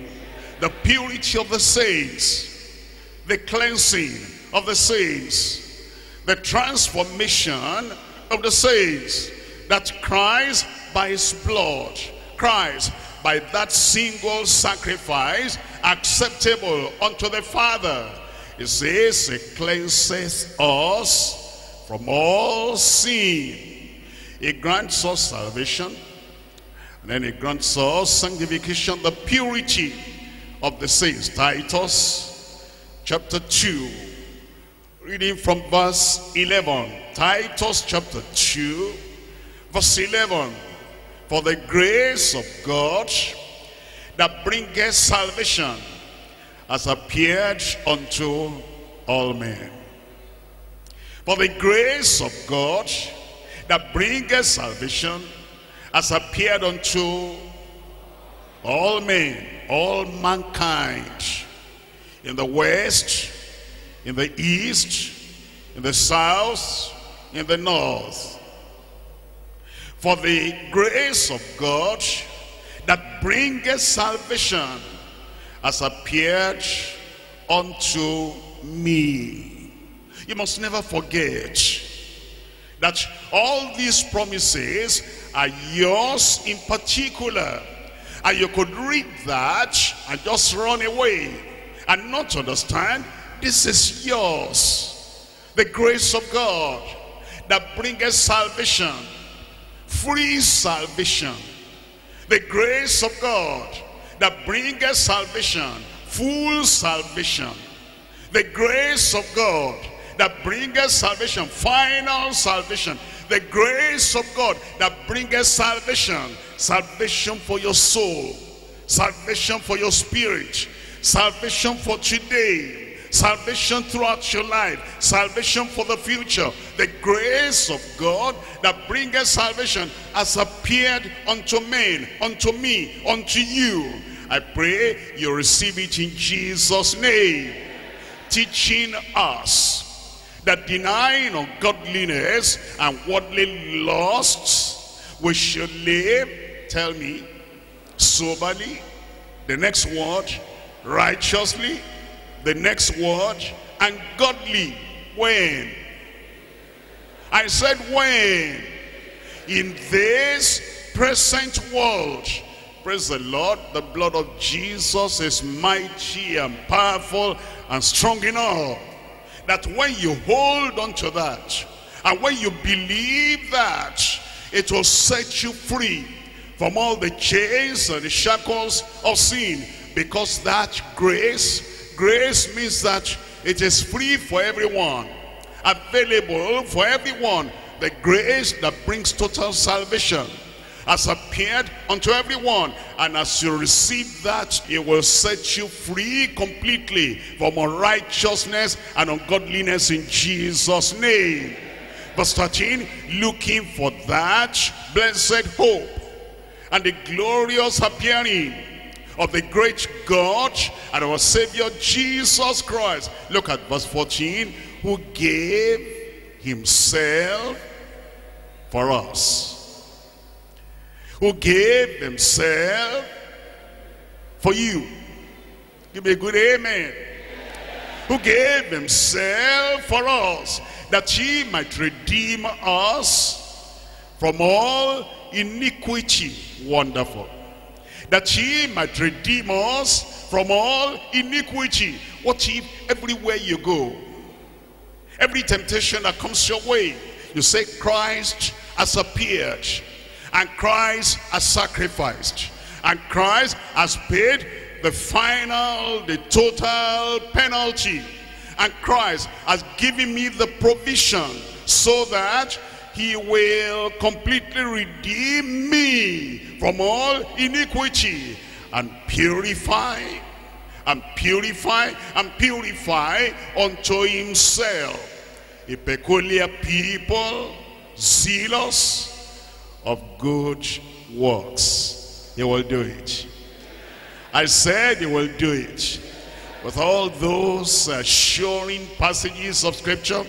The purity of the saints, the cleansing of the saints, the transformation of the saints that Christ by his blood, Christ by that single sacrifice acceptable unto the Father. It says it cleanses us from all sin. It grants us salvation. And then it grants us sanctification, the purity of the saints. Titus chapter 2 Reading from verse 11. Titus chapter 2, verse 11. For the grace of God that bringeth salvation has appeared unto all men. For the grace of God that bringeth salvation has appeared unto all men, all mankind, in the west, in the east, in the south, in the north. For the grace of God that bringeth salvation has appeared unto me. You must never forget that all these promises are yours in particular. And you could read that and just run away and not understand, this is yours. The grace of God that bringeth salvation, free salvation. The grace of God that bringeth salvation, full salvation. The grace of God that bringeth salvation, final salvation. The grace of God that bringeth salvation, salvation for your soul, salvation for your spirit, salvation for today, salvation throughout your life, salvation for the future. The grace of God that bringeth salvation has appeared unto men, unto me, unto you. I pray you receive it in Jesus' name. Teaching us that denying ungodliness and worldly lusts, we should live, tell me, soberly. The next word, righteously. The next word, and godly. When? I said when? In this present world. Praise the Lord. The blood of Jesus is mighty and powerful and strong enough. That when you hold on to that, and when you believe that, it will set you free from all the chains and the shackles of sin. Because that grace, grace means that it is free for everyone, available for everyone. The grace that brings total salvation has appeared unto everyone. And as you receive that, it will set you free completely from unrighteousness and ungodliness in Jesus' name. Verse 13, looking for that blessed hope and the glorious appearing of the great God and our Savior Jesus Christ. Look at verse 14, who gave himself for us. Who gave himself for you. Give me a good amen. Who gave himself for us that he might redeem us from all iniquity. Wonderful. That he might redeem us from all iniquity. What if everywhere you go, every temptation that comes your way, you say Christ has appeared and Christ has sacrificed and Christ has paid the final, the total penalty and Christ has given me the provision so that he will completely redeem me from all iniquity and purify and purify and purify unto himself a peculiar people zealous of good works. He will do it. I said he will do it. With all those assuring passages of scripture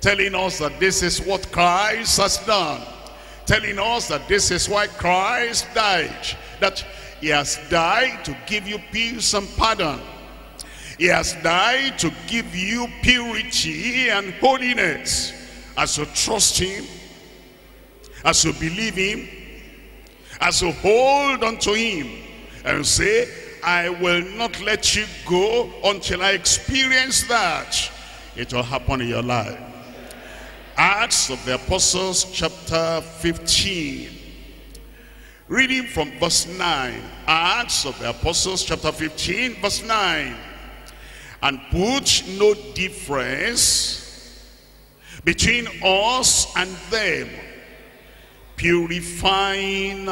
telling us that this is what Christ has done. Telling us that this is why Christ died. That he has died to give you peace and pardon. He has died to give you purity and holiness. As you trust him, as you believe him, as you hold unto him and say, I will not let you go until I experience that. It will happen in your life. Acts of the Apostles chapter 15. Reading from verse 9. Acts of the Apostles chapter 15 verse 9. And put no difference between us and them, purifying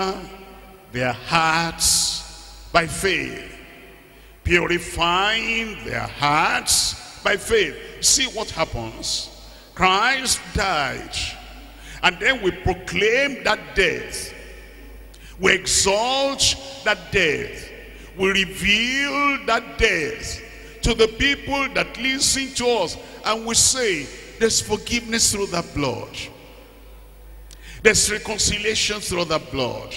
their hearts by faith. Purifying their hearts by faith. See what happens. Christ died. And then we proclaim that death. We exalt that death. We reveal that death to the people that listen to us. And we say, there's forgiveness through the blood. There's reconciliation through the blood.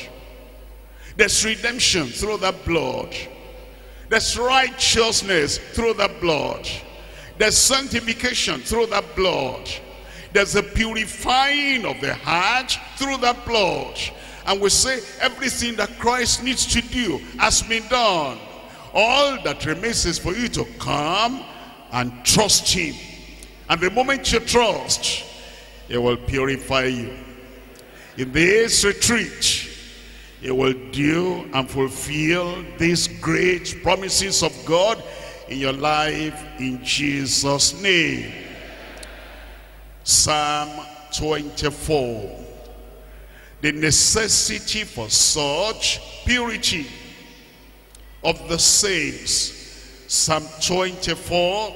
There's redemption through the blood. There's righteousness through the blood. There's sanctification through the blood. There's a purifying of the heart through the blood. And we say everything that Christ needs to do has been done. all that remains is for you to come and trust him. And the moment you trust, he will purify you. In this retreat, he will do and fulfill these great promises of God in your life in Jesus' name. Psalm 24. The necessity for such purity of the saints. Psalm 24,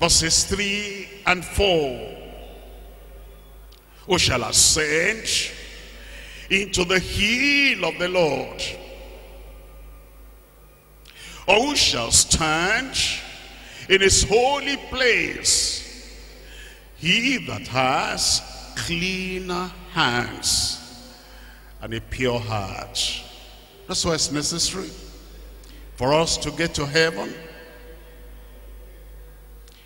verses 3 and 4. Who shall ascend into the hill of the Lord? Who shall stand in his holy place? He that has clean hands and a pure heart. That's why it's necessary for us to get to heaven,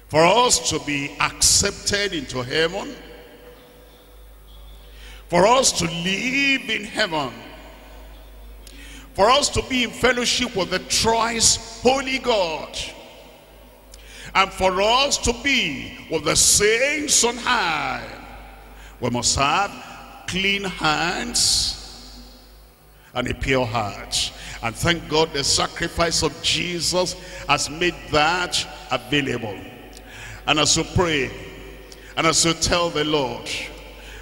for us to be accepted into heaven, for us to live in heaven, for us to be in fellowship with the thrice holy God, and for us to be with the saints on high, we must have clean hands and a pure heart. And thank God the sacrifice of Jesus has made that available. And as you pray, and as you tell the Lord,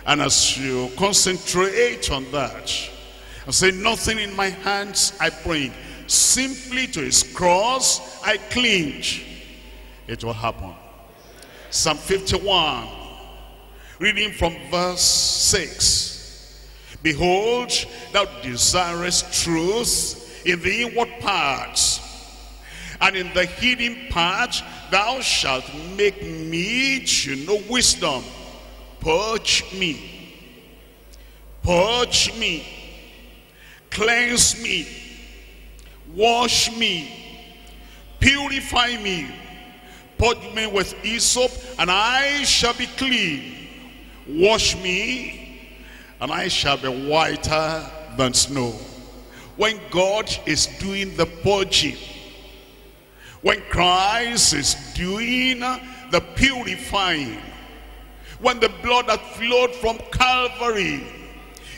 and as you concentrate on that, and say, nothing in my hands I bring, simply to his cross I cling, it will happen. Psalm 51, reading from verse 6. Behold, thou desirest truth in the inward parts, and in the hidden part thou shalt make me to know wisdom. Purge me, purge me, cleanse me, wash me, purify me, purge me with hyssop, and I shall be clean. Wash me, and I shall be whiter than snow when God is doing the purging, when Christ is doing the purifying, when the blood that flowed from Calvary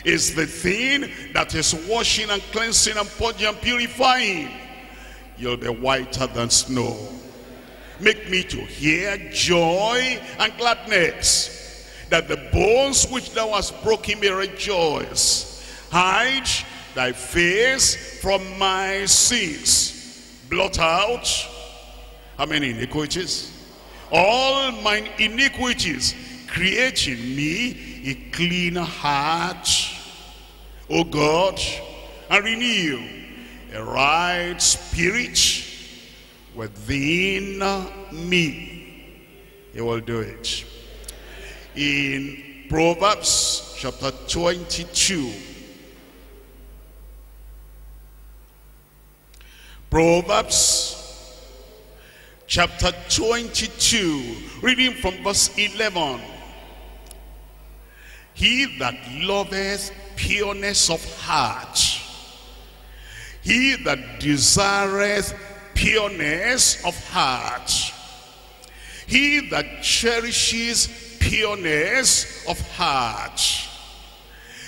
is the thing that is washing and cleansing and purging and purifying, you'll be whiter than snow. Make me to hear joy and gladness, that the bones which thou hast broken may rejoice. Hide thy face from my sins. Blot out, how many iniquities? All mine iniquities. Create in me a clean heart, O God, and renew a right spirit within me. He will do it. In Proverbs chapter 22, Proverbs chapter 22, reading from verse 11. He that loveth pureness of heart, he that desireth pureness of heart, he that cherishes pureness of heart,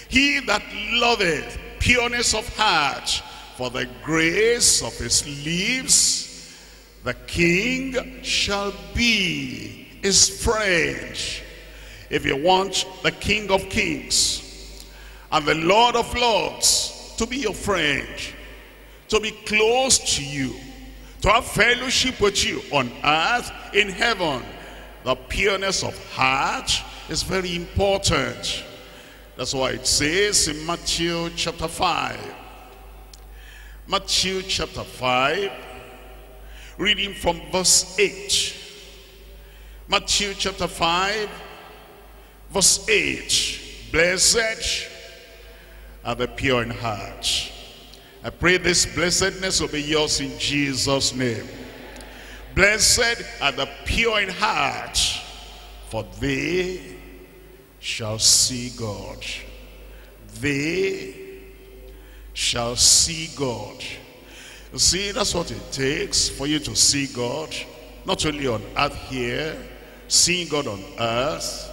he that loveth pureness of heart, for the grace of his lips, the king shall be his friend. If you want the king of kings and the lord of lords to be your friend, to be close to you, to have fellowship with you on earth, in heaven, the pureness of heart is very important. That's why it says in Matthew chapter 5, Matthew chapter 5, reading from verse 8. Matthew chapter 5, verse 8. Blessed are the pure in heart. I pray this blessedness will be yours in Jesus' name. Blessed are the pure in heart, for they shall see God. They shall see God. You see, that's what it takes for you to see God. Not only on earth here, seeing God on earth.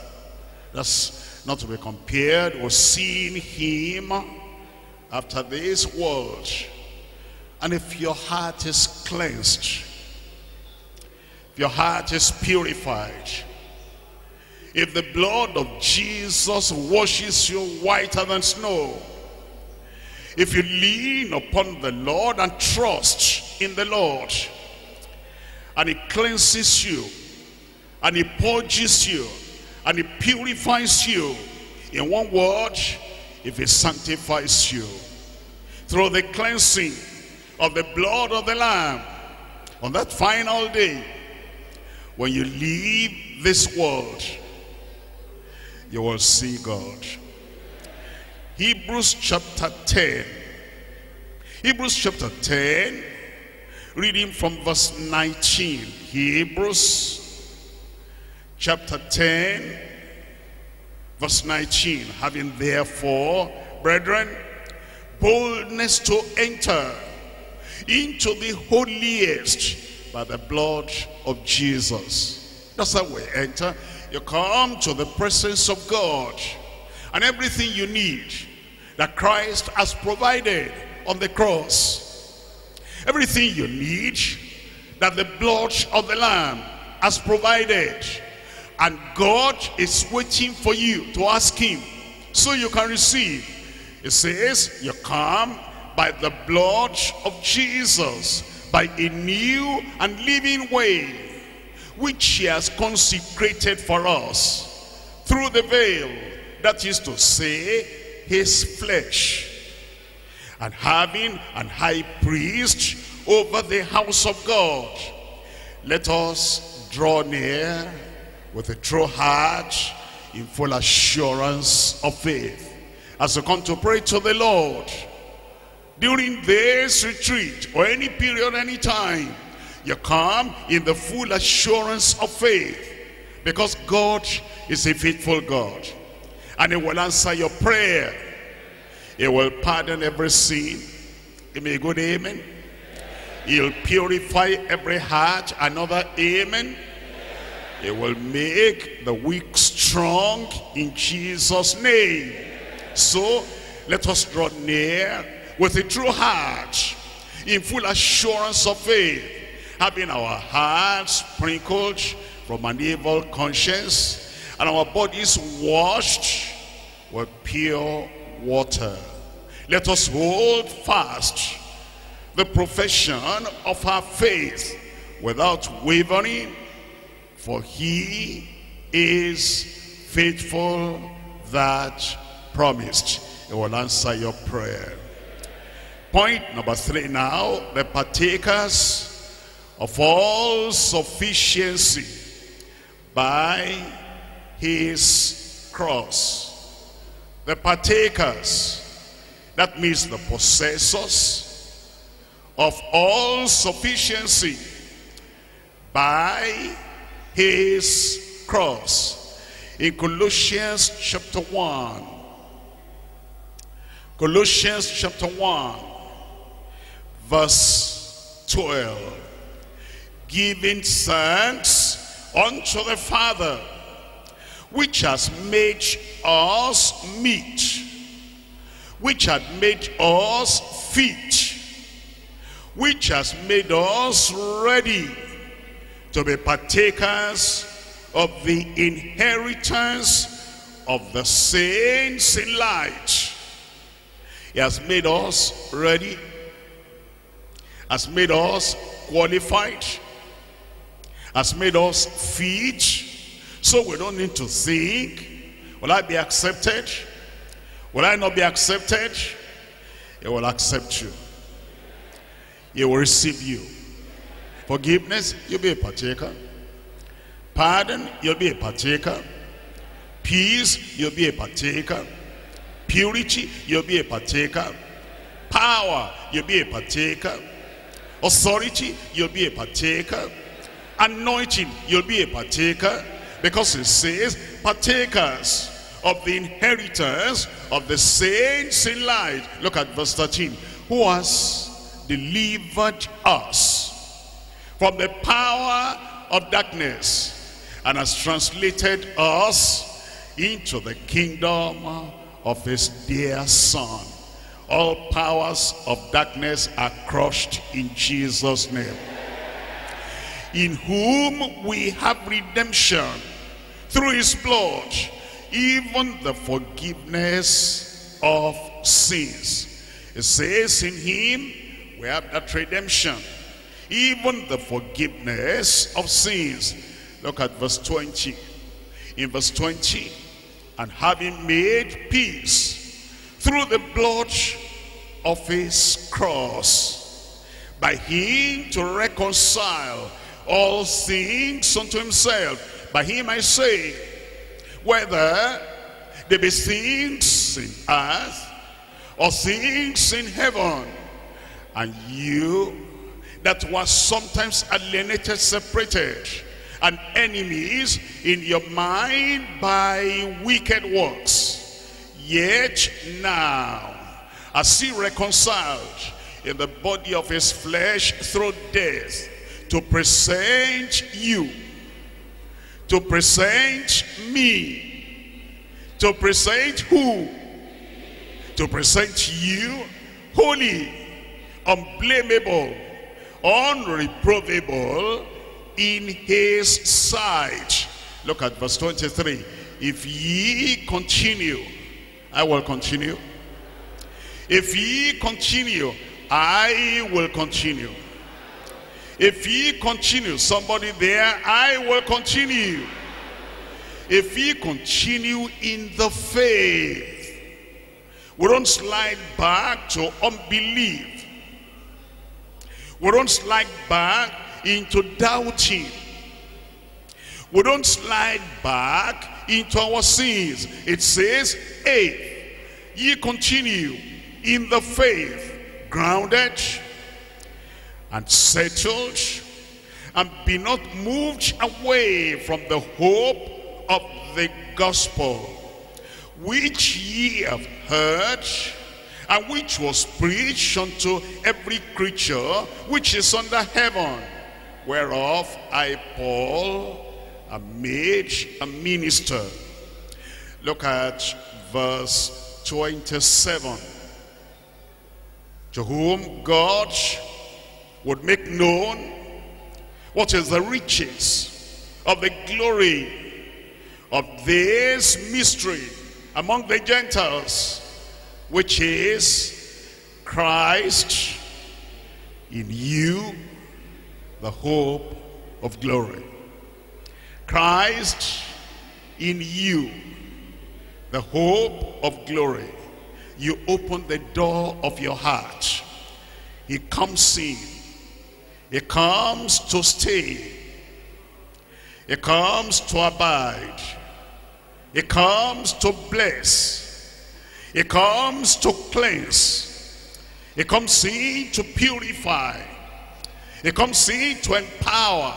That's not to be compared with seeing him after this world. And if your heart is cleansed, if your heart is purified, if the blood of Jesus washes you whiter than snow, if you lean upon the Lord and trust in the Lord, and he cleanses you, and he purges you, and he purifies you, in one word, if he sanctifies you, through the cleansing of the blood of the Lamb, on that final day, when you leave this world, you will see God. Hebrews chapter 10. Hebrews chapter 10, reading from verse 19. Hebrews chapter 10, verse 19. Having therefore, brethren, boldness to enter into the holiest by the blood of Jesus. That's how we enter. You come to the presence of God and everything you need that Christ has provided on the cross. Everything you need that the blood of the Lamb has provided. And God is waiting for you to ask him so you can receive. It says you come by the blood of Jesus, by a new and living way, which he has consecrated for us through the veil that is to say, his flesh. And having an high priest over the house of God, let us draw near with a true heart in full assurance of faith. As you come to pray to the Lord, during this retreat or any period, any time, you come in the full assurance of faith because God is a faithful God and he will answer your prayer. He will pardon every sin. Give me a good amen. He'll purify every heart. Another amen. He will make the weak strong in Jesus' name. So let us draw near with a true heart in full assurance of faith, having our hearts sprinkled from an evil conscience and our bodies washed with pure water. Let us hold fast the profession of our faith without wavering, for he is faithful that promised. He will answer your prayer. Point number three now, the partakers of all sufficiency by his cross. The partakers, that means the possessors of all sufficiency by his cross. In Colossians chapter 1, Colossians chapter 1, verse 12, giving thanks unto the Father which has made us meet, which had made us fit, which has made us ready to be partakers of the inheritance of the saints in light. He has made us ready, has made us qualified, has made us fit, so we don't need to think, will I be accepted? Will I not be accepted? He will accept you. He will receive you. Forgiveness, you'll be a partaker. Pardon, you'll be a partaker. Peace, you'll be a partaker. Purity, you'll be a partaker. Power, you'll be a partaker. Authority, you'll be a partaker. Anointing, you'll be a partaker. Because it says, partakers of the inheritance of the saints in light. Look at verse 13. Who has delivered us from the power of darkness and has translated us into the kingdom of his dear son. All powers of darkness are crushed in Jesus' name. In whom we have redemption through his blood, even the forgiveness of sins. It says in him we have that redemption, even the forgiveness of sins. Look at verse 20. In verse 20, and having made peace through the blood of his cross, by him to reconcile all things unto himself. By him I say, whether there be things in earth or things in heaven, and you that was sometimes alienated, separated, and enemies in your mind by wicked works. Yet now, as he reconciled in the body of his flesh through death, to present you, to present me, to present who? To present you holy, unblameable, unreprovable in his sight. Look at verse 23. If ye continue, I will continue. If ye continue, I will continue. If ye continue, somebody there, I will continue. If ye continue in the faith, we don't slide back to unbelief. We don't slide back into doubting. We don't slide back into our sins. It says, hey, ye continue in the faith, grounded and settled, and be not moved away from the hope of the gospel, which ye have heard, and which was preached unto every creature which is under heaven, whereof I, Paul, am made a minister. Look at verse 27. To whom God would make known what is the riches of the glory of this mystery among the Gentiles, which is Christ in you, the hope of glory. Christ in you, the hope of glory. You open the door of your heart. He comes in. He comes to stay. He comes to abide. He comes to bless. He comes to cleanse. It comes in to purify. It comes in to empower.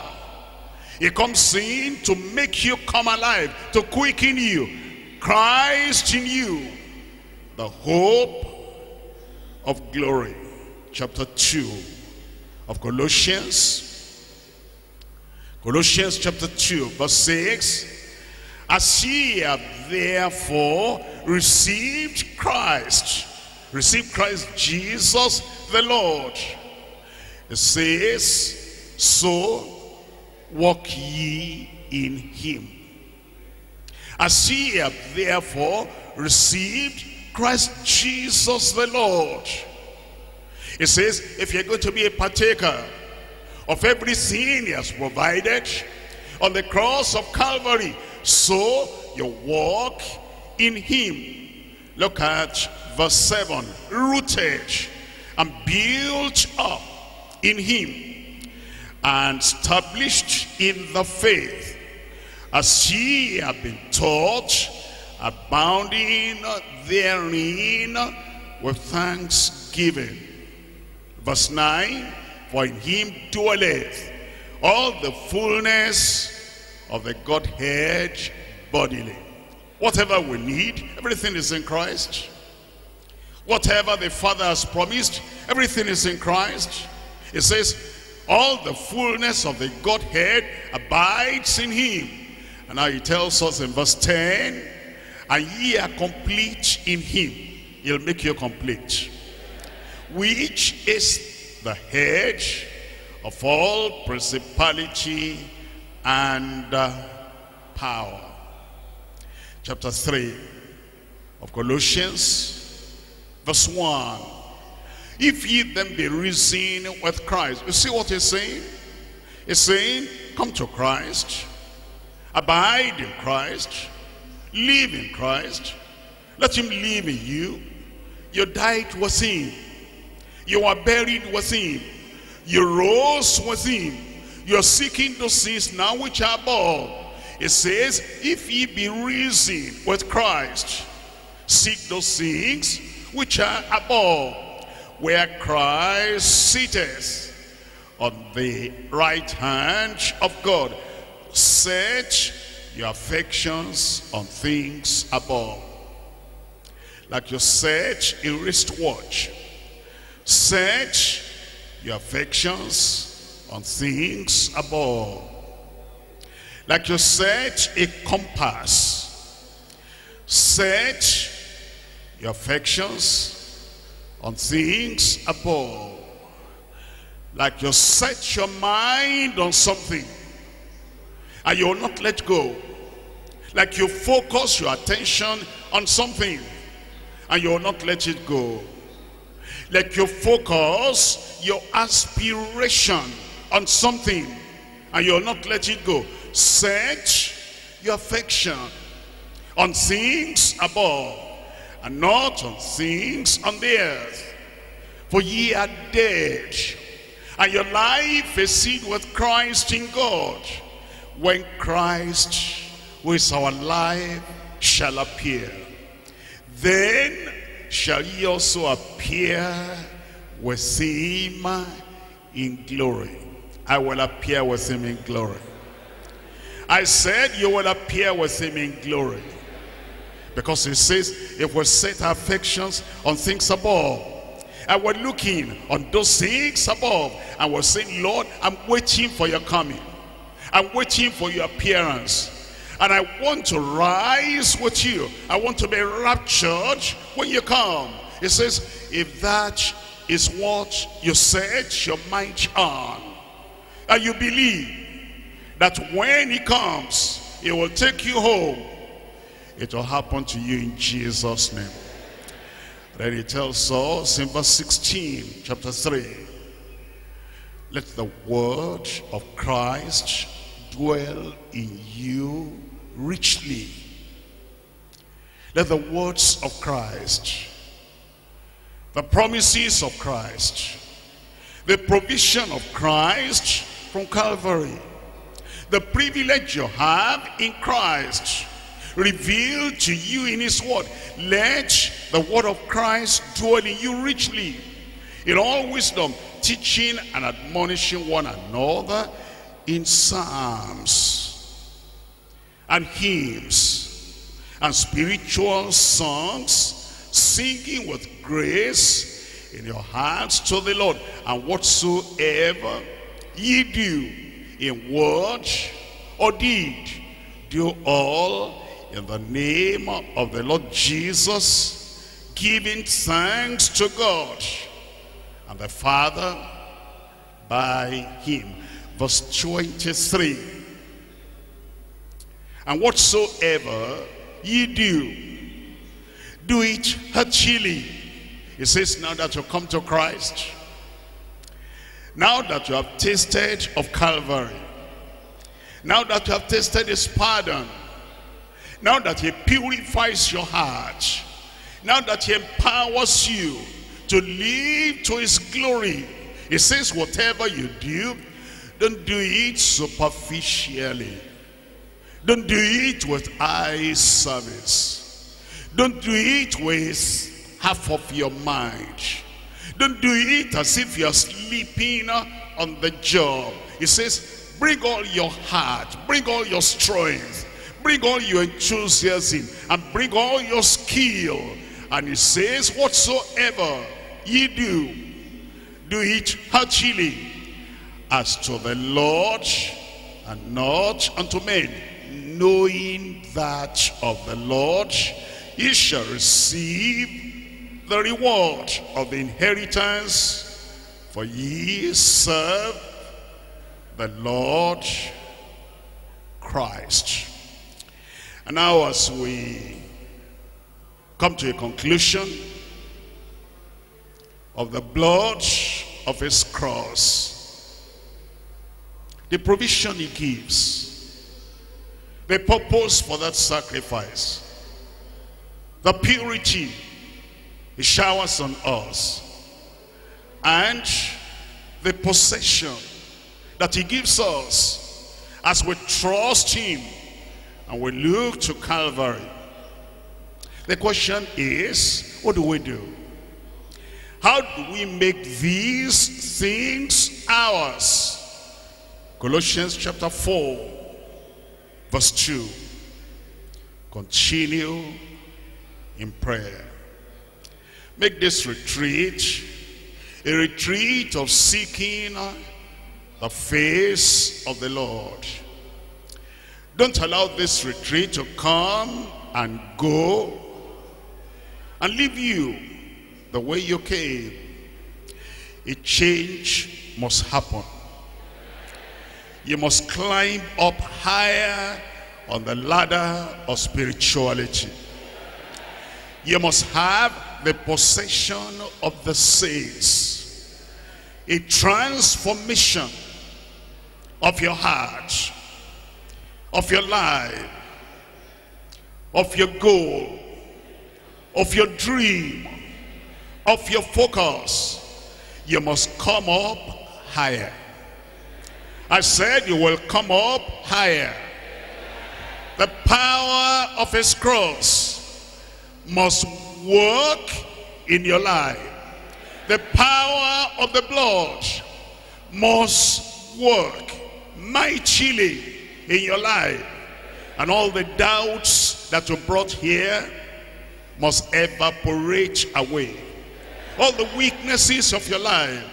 It comes in to make you come alive, to quicken you. Christ in you, the hope of glory. Chapter 2 of Colossians. Colossians chapter 2, verse 6. As ye have therefore received Christ, received Christ Jesus the Lord. It says, so walk ye in him. As ye have therefore received Christ Jesus the Lord. It says, if you're going to be a partaker of everything he has provided on the cross of Calvary, so you walk in him. Look at verse 7. Rooted and built up in him and established in the faith as ye have been taught, abounding therein with thanksgiving. Verse 9, for in him dwelleth all the fullness of the Godhead bodily. Whatever we need, everything is in Christ. Whatever the Father has promised, everything is in Christ. It says, all the fullness of the Godhead abides in him. And now he tells us in verse 10, and ye are complete in him. He'll make you complete. Which is the head of all principality and power. Chapter 3 of Colossians, verse 1. If ye then be risen with Christ. You see what he's saying? He's saying, come to Christ, abide in Christ, live in Christ, let him live in you. You died with him. You are buried with him. You rose with him. You're seeking those things now which are above. It says, if ye be risen with Christ, seek those things which are above, where Christ sitteth on the right hand of God. Set your affections on things above. Like you set a wristwatch. Set your affections on things above. Like you set a compass. Set your affections on things above. Like you set your mind on something and you will not let go. Like you focus your attention on something and you will not let it go. Like you focus your aspiration on something and you will not let it go. Set your affection on things above and not on things on the earth. For ye are dead, and your life is seen with Christ in God. When Christ, who is our life, shall appear, then shall ye also appear with him in glory. I will appear with him in glory. I said you will appear with him in glory. Because he says, if we set our affections on things above, and we're looking on those things above, and we're saying, Lord, I'm waiting for your coming. I'm waiting for your appearance. And I want to rise with you. I want to be raptured when you come. He says, if that is what you set your mind on, and you believe that when he comes, he will take you home, it will happen to you in Jesus' name. Then he tells us in verse 16, chapter 3, let the word of Christ dwell in you richly. Let the words of Christ, the promises of Christ, the provision of Christ from Calvary, the privilege you have in Christ, revealed to you in his word. Let the word of Christ dwell in you richly, in all wisdom, teaching and admonishing one another in psalms and hymns and spiritual songs, singing with grace in your hearts to the Lord. And whatsoever ye do in word or deed, do all in the name of the Lord Jesus, giving thanks to God and the Father by him verse 23. And whatsoever ye do, do it heartily. He says, now that you come to Christ, now that you have tasted of Calvary, now that you have tasted his pardon, now that he purifies your heart, now that he empowers you to live to his glory, he says, whatever you do, don't do it superficially. Don't do it with eye service. Don't do it with half of your mind. Don't do it as if you're sleeping on the job. He says, bring all your heart, bring all your strength, bring all your enthusiasm, and bring all your skill, And he says, whatsoever ye do, do it heartily, as to the Lord, and not unto men, knowing that of the Lord ye shall receive the reward of the inheritance, for ye serve the Lord Christ. And now as we come to a conclusion of the blood of his cross, the provision he gives, the purpose for that sacrifice, the purity he showers on us, and the possession that he gives us as we trust him and we look to Calvary. The question is, what do we do? How do we make these things ours? Colossians chapter 4, verse 2. Continue in prayer. Make this retreat a retreat of seeking the face of the Lord. Don't allow this retreat to come and go and leave you the way you came. A change must happen. You must climb up higher on the ladder of spirituality. You must have the possession of the saints. A transformation of your heart, of your life, of your goal, of your dream, of your focus. You must come up higher. I said you will come up higher. The power of his cross must work in your life. The power of the blood must work mightily in your life. And all the doubts that you brought here must evaporate away. All the weaknesses of your life,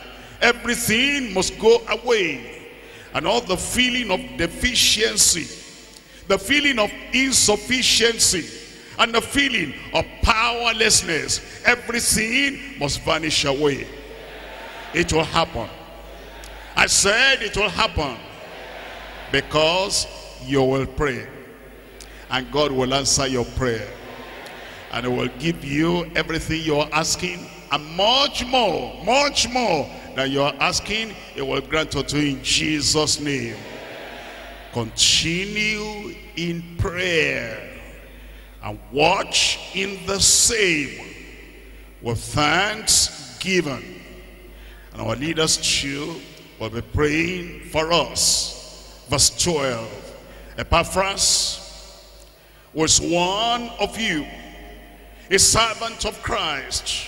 everything must go away. And all the feeling of deficiency, the feeling of insufficiency, and the feeling of powerlessness, everything must vanish away. It will happen. I said it will happen because you will pray. And God will answer your prayer. And he will give you everything you're asking and much more much more than you're asking. He will grant unto you in Jesus name. Continue in prayer and watch in the same with thanksgiving and our leaders too will be praying for us. Verse 12 Epaphras was one of you a servant of Christ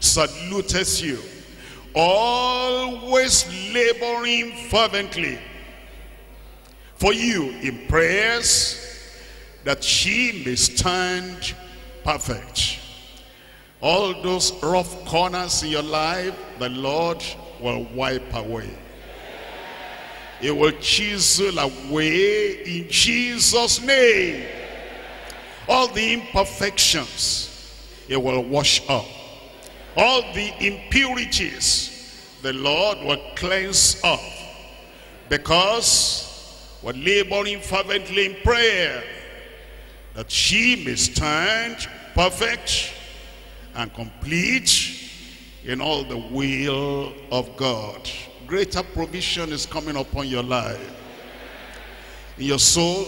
saluteth you always laboring fervently for you in prayers that she may stand perfect. All those rough corners in your life, the Lord will wipe away. He will chisel away in Jesus' name. All the imperfections, He will wash up. All the impurities, the Lord will cleanse up. Because we're laboring fervently in prayer that she may stand perfect and complete in all the will of God. Greater provision is coming upon your life. In your soul,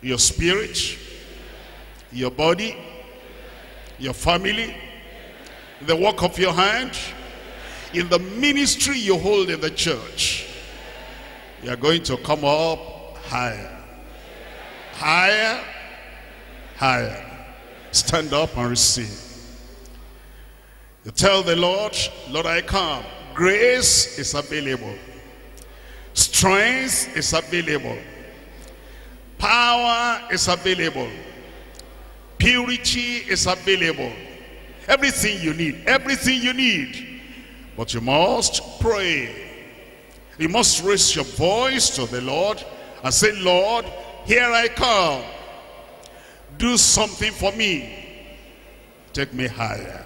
your spirit, your body, your family, the work of your hand, in the ministry you hold in the church. You are going to come up higher higher, higher. Stand up and receive. You tell the Lord, Lord, I come. Grace is available. Strength is available. Power is available. Purity is available. Everything you need. Everything you need. But you must pray. You must raise your voice to the Lord and say, Lord, here I come. Do something for me. Take me higher.